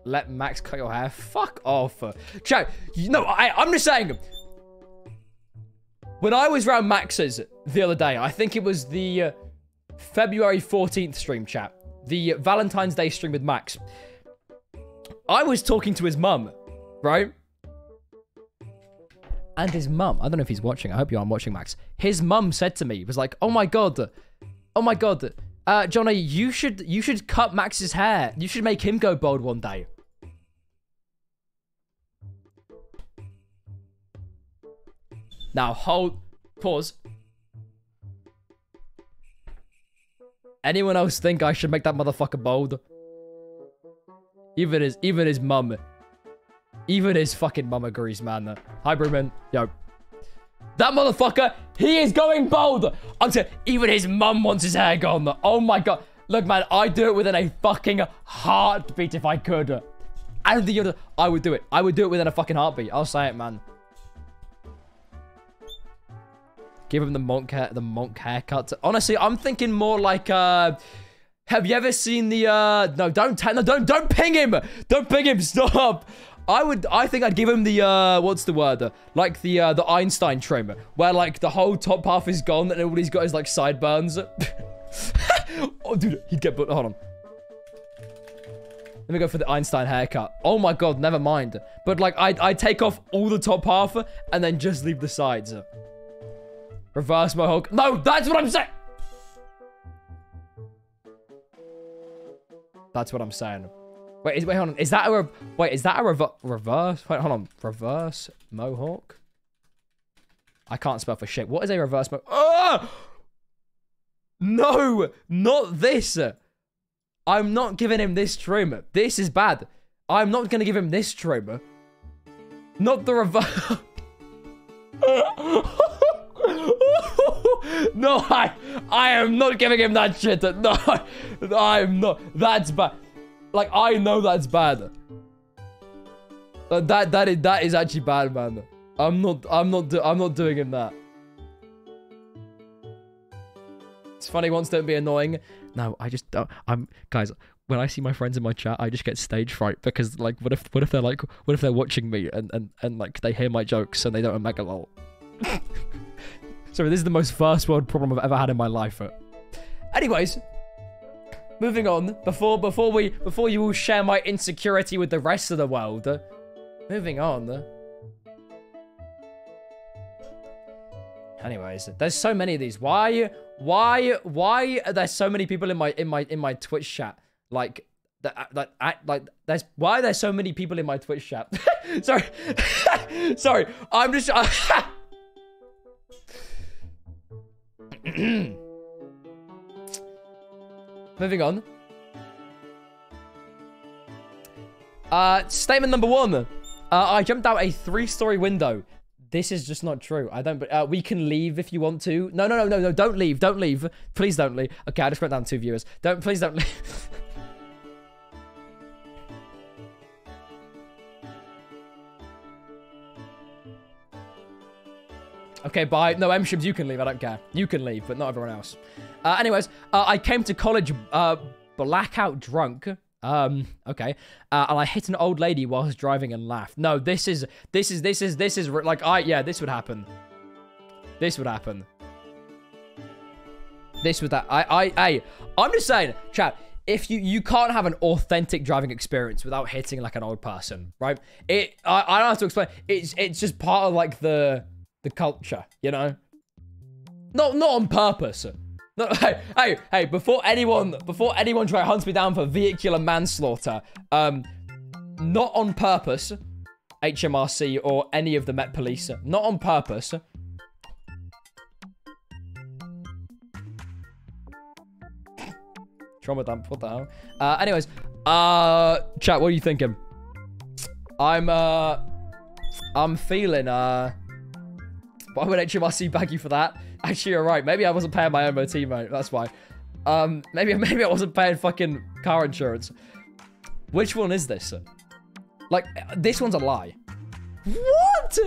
Let Max cut your hair. Fuck off. Chat, you I, I'm just saying. When I was around Max's the other day, I think it was the uh, February 14th stream chat. The Valentine's Day stream with Max. I was talking to his mum, right? And his mum, I don't know if he's watching. I hope you aren't watching, Max. His mum said to me, was like, oh my god, oh my god, uh, Johnny, you should you should cut Max's hair. You should make him go bald one day. Now hold pause. Anyone else think I should make that motherfucker bold? Even his even his mum. Even his fucking mum agrees, man. Hi, Brewman. Yo. That motherfucker, he is going bold. I'm saying, even his mum wants his hair gone. Oh my god. Look, man, I'd do it within a fucking heartbeat if I could. I don't think I would do it. I would do it within a fucking heartbeat. I'll say it, man. Give him the monk hair, the monk haircut. Honestly, I'm thinking more like, uh, have you ever seen the, uh, no, don't, no, don't, don't ping him. Don't ping him. [laughs] Stop. I would, I think I'd give him the, uh, what's the word? Like the, uh, the Einstein trim, where like the whole top half is gone and all he's got is like sideburns. [laughs] oh, dude, he'd get, but hold on. Let me go for the Einstein haircut. Oh my god, never mind. But like, I I take off all the top half and then just leave the sides. Reverse mohawk. No, that's what I'm saying. That's what I'm saying. Wait, is, wait, hold on. Is that a wait? Is that a rever reverse? Wait, hold on. Reverse mohawk. I can't spell for shit. What is a reverse mohawk? Oh! No, not this. I'm not giving him this trim. This is bad. I'm not gonna give him this trim. Not the reverse. [laughs] [laughs] [laughs] no, I, I am not giving him that shit. No, [laughs] I'm not. That's bad. Like, I know that's bad. Uh, that that is that is actually bad, man. I'm not I'm not I'm not doing him that. It's funny once don't be annoying. No, I just don't. I'm guys. When I see my friends in my chat, I just get stage fright because like, what if what if they're like, what if they're watching me and and and like they hear my jokes and they don't mega lol. [laughs] Sorry, this is the most first world problem I've ever had in my life. Anyways, moving on. Before before we before you all share my insecurity with the rest of the world. Moving on. Anyways, there's so many of these. Why, why, why are there so many people in my in my in my Twitch chat? Like that, that, uh, I, like there's why are there so many people in my Twitch chat? [laughs] Sorry, [laughs] sorry. I'm just. [laughs] [clears throat] Moving on. Uh, statement number one. Uh, I jumped out a three-story window. This is just not true. I don't. Uh, we can leave if you want to. No, no, no, no, no. Don't leave. Don't leave. Please don't leave. Okay, I just went down two viewers. Don't. Please don't leave. [laughs] Okay, bye. No, M Shims, you can leave. I don't care. You can leave, but not everyone else. Uh, anyways, uh, I came to college uh, blackout drunk. Um, okay. Uh, and I hit an old lady was driving and laughed. No, this is, this is, this is, this is, like, I, yeah, this would happen. This would happen. This would that. I, I, I, I'm just saying, chat, if you, you can't have an authentic driving experience without hitting, like, an old person, right? It, I, I don't have to explain. It's, it's just part of, like, the, the culture, you know? Not, not on purpose. No, [laughs] hey, hey, hey, before anyone, before anyone try to hunt me down for vehicular manslaughter, um, not on purpose, HMRC or any of the Met Police, not on purpose. Trauma dump, what the hell? Uh, anyways, uh, chat, what are you thinking? I'm, uh, I'm feeling, uh, why would HMRC bag you for that? Actually, you're right. Maybe I wasn't paying my MOT, mate. That's why. Um, maybe [laughs] maybe I wasn't paying fucking car insurance. Which one is this? Like, this one's a lie. What?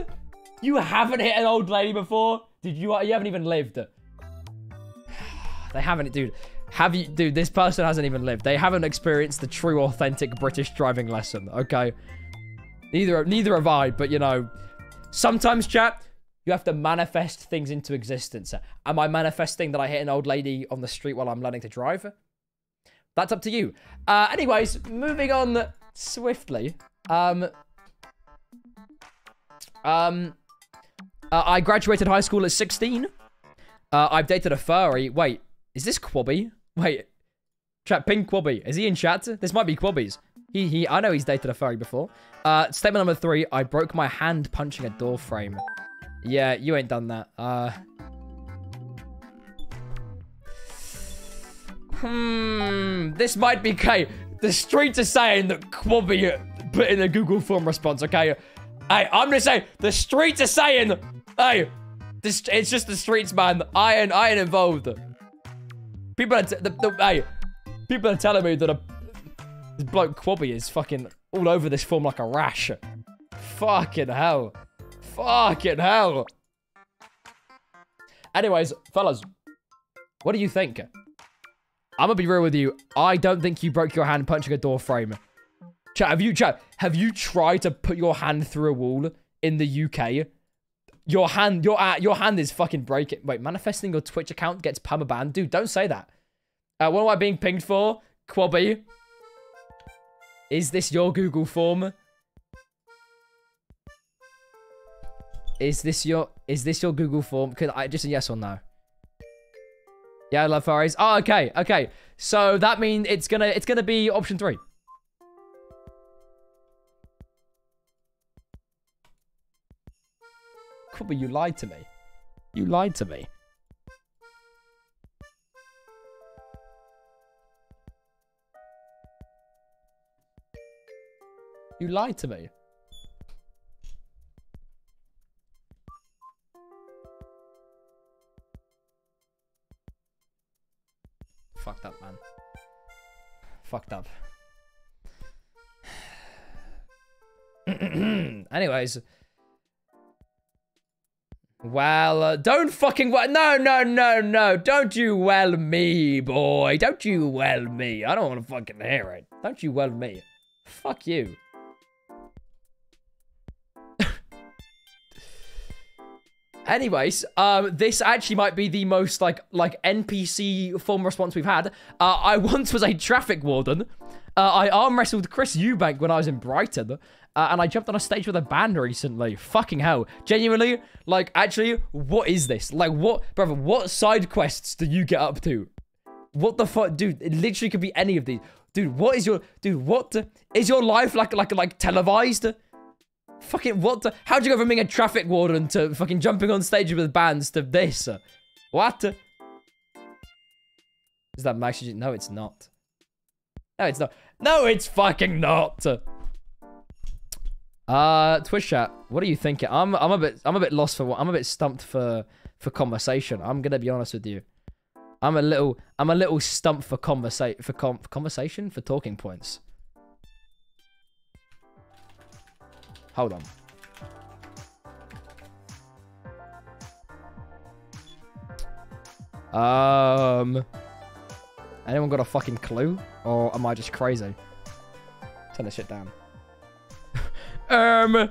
You haven't hit an old lady before? Did you? You haven't even lived. [sighs] they haven't, dude. Have you, dude? This person hasn't even lived. They haven't experienced the true, authentic British driving lesson. Okay. Neither, neither have I. But you know, sometimes, chat you have to manifest things into existence. Am I manifesting that I hit an old lady on the street while I'm learning to drive? That's up to you. Uh, anyways, moving on swiftly. Um, um, uh, I graduated high school at 16. Uh, I've dated a furry. Wait, is this Quabby? Wait, chat, ping Quabby. Is he in chat? This might be Quabby's. He, he, I know he's dated a furry before. Uh, statement number three, I broke my hand punching a door frame. Yeah, you ain't done that. Uh... Hmm, this might be okay. The streets are saying that Quabby put in a Google form response, okay? Hey, I'm just saying, the streets are saying, hey, this it's just the streets, man. I ain't, I ain't involved. People are, the, the, hey, people are telling me that a this bloke Quabby is fucking all over this form like a rash. Fucking hell. Fucking hell. Anyways, fellas, what do you think? I'm gonna be real with you. I don't think you broke your hand punching a door frame. Chat, have you, chat, have you tried to put your hand through a wall in the UK? Your hand, your, uh, your hand is fucking breaking. Wait, manifesting your Twitch account gets permaban? Dude, don't say that. Uh, what am I being pinged for? Quabby? Is this your Google form? Is this your is this your Google form? Could I just a yes or no? Yeah, I love furries. Oh, okay, okay. So that means it's gonna it's gonna be option three. But you lied to me. You lied to me. You lied to me. Fucked up, man. Fucked up. [sighs] Anyways. Well, uh, don't fucking well. No, no, no, no. Don't you well me, boy. Don't you well me. I don't want to fucking hear it. Don't you well me. Fuck you. Anyways, um, this actually might be the most like like NPC form response we've had. Uh, I [laughs] once was a traffic warden. Uh, I arm wrestled Chris Eubank when I was in Brighton, uh, and I jumped on a stage with a band recently. Fucking hell. Genuinely, like, actually, what is this? Like, what, brother, what side quests do you get up to? What the fuck? Dude, it literally could be any of these. Dude, what is your, dude, What is your life like, like, like televised? Fucking what how'd you go from being a traffic warden to fucking jumping on stage with bands to this? What? Is that Max? No, it's not. No, it's not. No, it's fucking not. Uh, Twitch chat. What are you thinking? I'm I'm a bit I'm a bit lost for what I'm a bit stumped for for conversation. I'm gonna be honest with you. I'm a little I'm a little stumped for conversation for, com for conversation for talking points. Hold on. Um. Anyone got a fucking clue? Or am I just crazy? Turn this shit down. [laughs] um.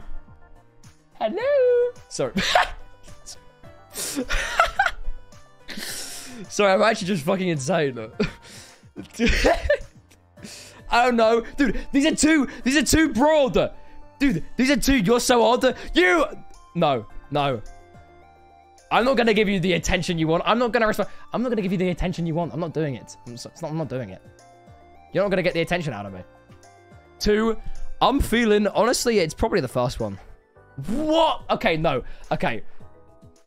Hello. Sorry. [laughs] Sorry, I'm actually just fucking insane. [laughs] I don't know. Dude, these are two. These are too broad. Dude, these are two. You're so odd. You. No, no. I'm not gonna give you the attention you want. I'm not gonna respond. I'm not gonna give you the attention you want. I'm not doing it. I'm, so, not, I'm not doing it. You're not gonna get the attention out of me. Two, I'm feeling. Honestly, it's probably the first one. What? Okay, no. Okay.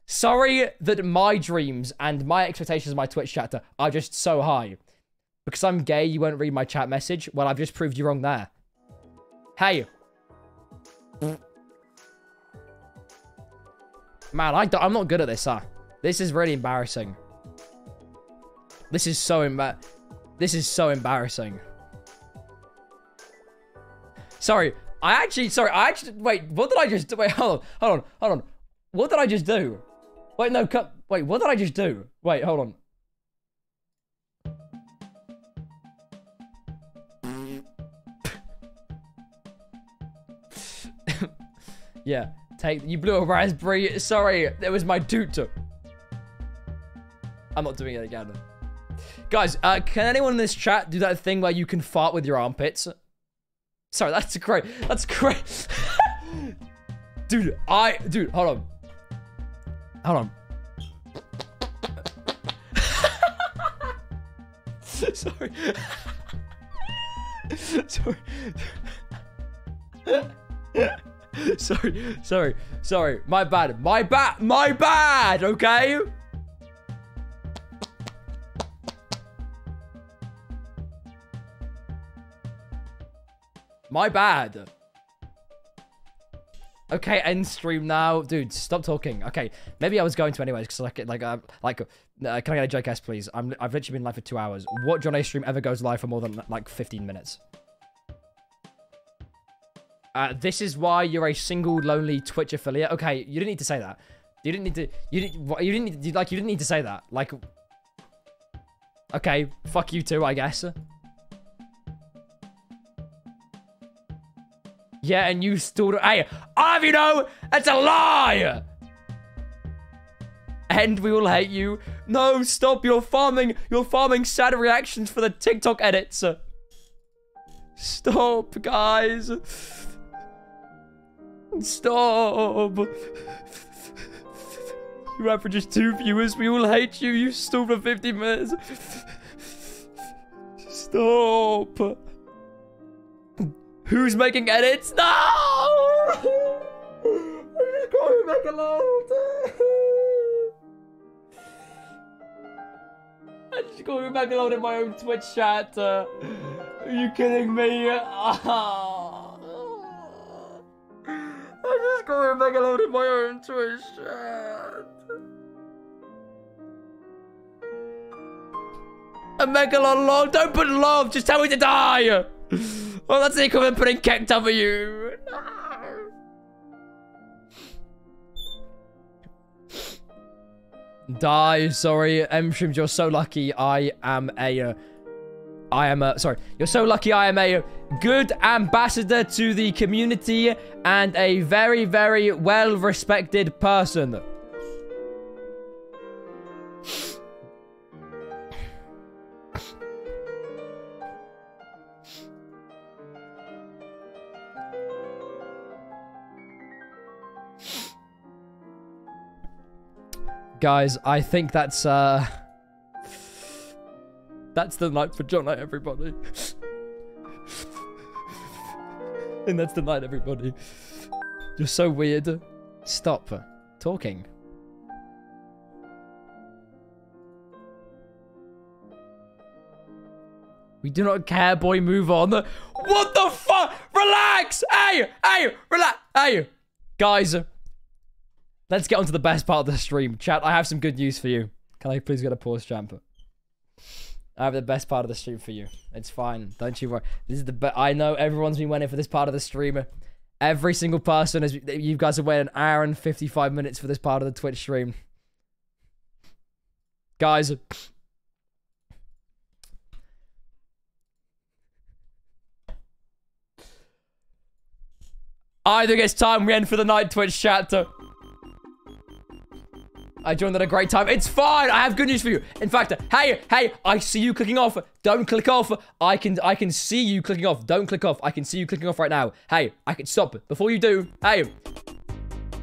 Sorry that my dreams and my expectations of my Twitch chat are just so high. Because I'm gay, you won't read my chat message. Well, I've just proved you wrong there. Hey. Man, I am not good at this, huh? This is really embarrassing. This is so embar- This is so embarrassing. Sorry, I actually, sorry, I actually, wait, what did I just? Wait, hold on, hold on, hold on. What did I just do? Wait, no, cut. Wait, what did I just do? Wait, hold on. Yeah. Take, you blew a raspberry. Sorry, it was my tutor. I'm not doing it again. Guys, uh, can anyone in this chat do that thing where you can fart with your armpits? Sorry, that's great. That's great. [laughs] dude, I, dude, hold on. Hold on. [laughs] Sorry. [laughs] Sorry. [laughs] sorry, sorry, sorry. My bad. My bad. My bad, okay? My bad. Okay, end stream now. Dude, stop talking. Okay, maybe I was going to anyways, because like, like, uh, like, uh, can I get a JKS, please? I'm, I've literally been live for two hours. What Jonnaay stream ever goes live for more than, like, 15 minutes? Uh, this is why you're a single, lonely Twitch affiliate. Okay, you didn't need to say that. You didn't need to. You didn't. You didn't need. To, like you didn't need to say that. Like. Okay, fuck you too, I guess. Yeah, and you still. Hey, know that's a lie. And we will hate you. No, stop! You're farming. You're farming sad reactions for the TikTok edits. Stop, guys. Stop! You average just two viewers. We all hate you. You stole for 50 minutes. Stop! Who's making edits? No! I just can't make a load. I just got back alone in my own Twitch chat. Are you kidding me? [laughs] I'm just going back alone in my own chat. A megalon lol. Don't put love. Just tell me to die. Well, that's the equivalent of putting W. No. Die. Sorry, M Shrimp. You're so lucky. I am a. Uh, I am a, sorry, you're so lucky I am a good ambassador to the community and a very, very well-respected person. Guys, I think that's, uh... That's the night for John everybody. and that's the night, everybody. You're so weird. Stop talking. We do not care, boy. Move on. What the fuck? Relax. Hey, hey, relax. Hey, guys. Let's get on to the best part of the stream. Chat, I have some good news for you. Can I please get a pause, champ? I have the best part of the stream for you. It's fine. Don't you worry. This is the best. I know everyone's been waiting for this part of the stream. Every single person is. You guys have waited an hour and 55 minutes for this part of the Twitch stream. Guys. I think it's time we end for the night, Twitch chat. I joined at a great time. It's fine. I have good news for you. In fact, hey, hey, I see you clicking off. Don't click off. I can I can see you clicking off. Don't click off. I can see you clicking off right now. Hey, I can stop. Before you do, hey.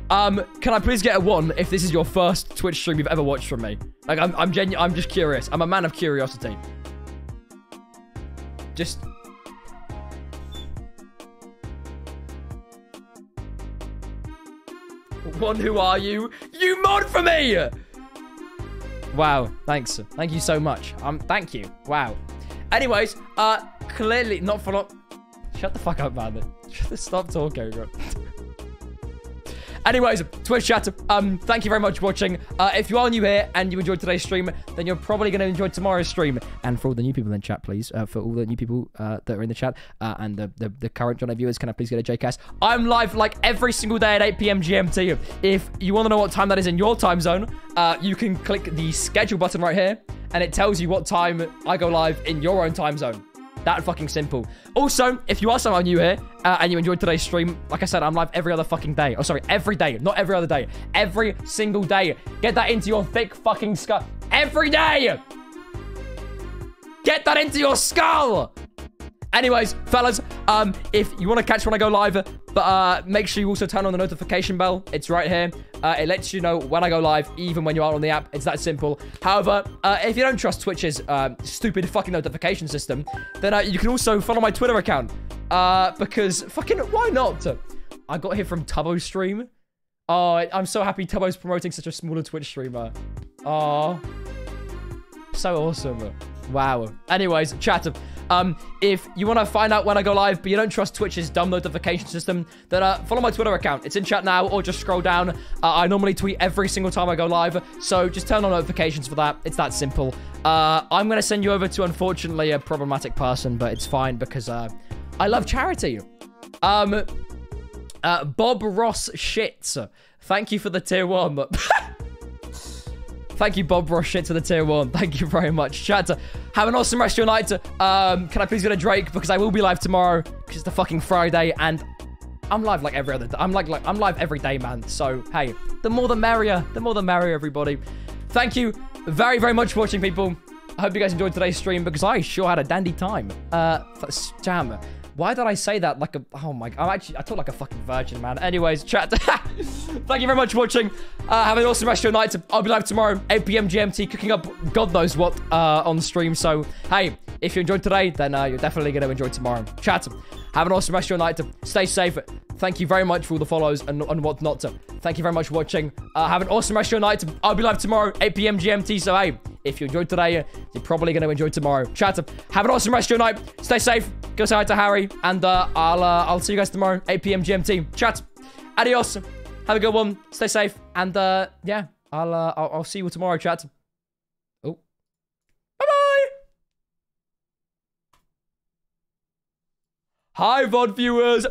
Um, can I please get a one if this is your first Twitch stream you've ever watched from me? Like, I'm, I'm genuine. I'm just curious. I'm a man of curiosity. Just One, who are you? You mod for me! Wow, thanks. Thank you so much. Um, thank you. Wow. Anyways, uh, clearly not for not. Shut the fuck up, man. [laughs] Stop talking, bro. Anyways, Twitch chat, um, thank you very much for watching. Uh, if you are new here and you enjoyed today's stream, then you're probably going to enjoy tomorrow's stream. And for all the new people in chat, please, uh, for all the new people uh, that are in the chat uh, and the, the, the current Johnny viewers, can I please get a JCast? I'm live like every single day at 8 p.m. GMT. If you want to know what time that is in your time zone, uh, you can click the schedule button right here and it tells you what time I go live in your own time zone. That fucking simple. Also, if you are someone new here uh, and you enjoyed today's stream, like I said, I'm live every other fucking day. Oh, sorry, every day. Not every other day. Every single day. Get that into your thick fucking skull. Every day! Get that into your skull! Anyways, fellas, um, if you want to catch when I go live, but uh, make sure you also turn on the notification bell. It's right here. Uh, it lets you know when I go live, even when you aren't on the app. It's that simple. However, uh, if you don't trust Twitch's uh, stupid fucking notification system, then uh, you can also follow my Twitter account. Uh, because fucking, why not? I got here from Tubbo stream. Oh, I'm so happy Tubbo's promoting such a smaller Twitch streamer. Oh, so awesome. Wow. Anyways, chat. Um, if you want to find out when I go live, but you don't trust Twitch's dumb notification system, then uh, follow my Twitter account. It's in chat now, or just scroll down. Uh, I normally tweet every single time I go live, so just turn on notifications for that. It's that simple. Uh, I'm going to send you over to, unfortunately, a problematic person, but it's fine because uh, I love charity. Um, uh, Bob Ross Shits. Thank you for the tier one. [laughs] Thank you, Bob Ross to the tier one. Thank you very much. Chat, have an awesome rest of your night. Um, can I please get a Drake? Because I will be live tomorrow. Because it's the fucking Friday. And I'm live like every other day. I'm like, like, I'm live every day, man. So, hey, the more the merrier. The more the merrier, everybody. Thank you very, very much for watching, people. I hope you guys enjoyed today's stream because I sure had a dandy time. Uh, jam. Why did I say that like a... Oh my... I'm actually... I talk like a fucking virgin, man. Anyways, chat. [laughs] Thank you very much for watching. Uh, have an awesome rest of your night. I'll be live tomorrow, 8 p.m. GMT, cooking up God knows what uh, on stream. So, hey, if you enjoyed today, then uh, you're definitely going to enjoy tomorrow. Chat. Have an awesome rest of your night. To Stay safe. Thank you very much for all the follows and, and whatnot. Thank you very much for watching. Uh, have an awesome rest of your night. I'll be live tomorrow, 8 p.m. GMT. So, hey, if you enjoyed today, you're probably going to enjoy tomorrow. Chat. Have an awesome rest of your night. Stay safe. Go say hi to Harry. And uh, I'll, uh, I'll see you guys tomorrow, 8 p.m. GMT. Chat. Adios. Have a good one. Stay safe. And uh, yeah, I'll, uh, I'll, I'll see you tomorrow, chat. Oh. Bye-bye. Hi, VOD viewers.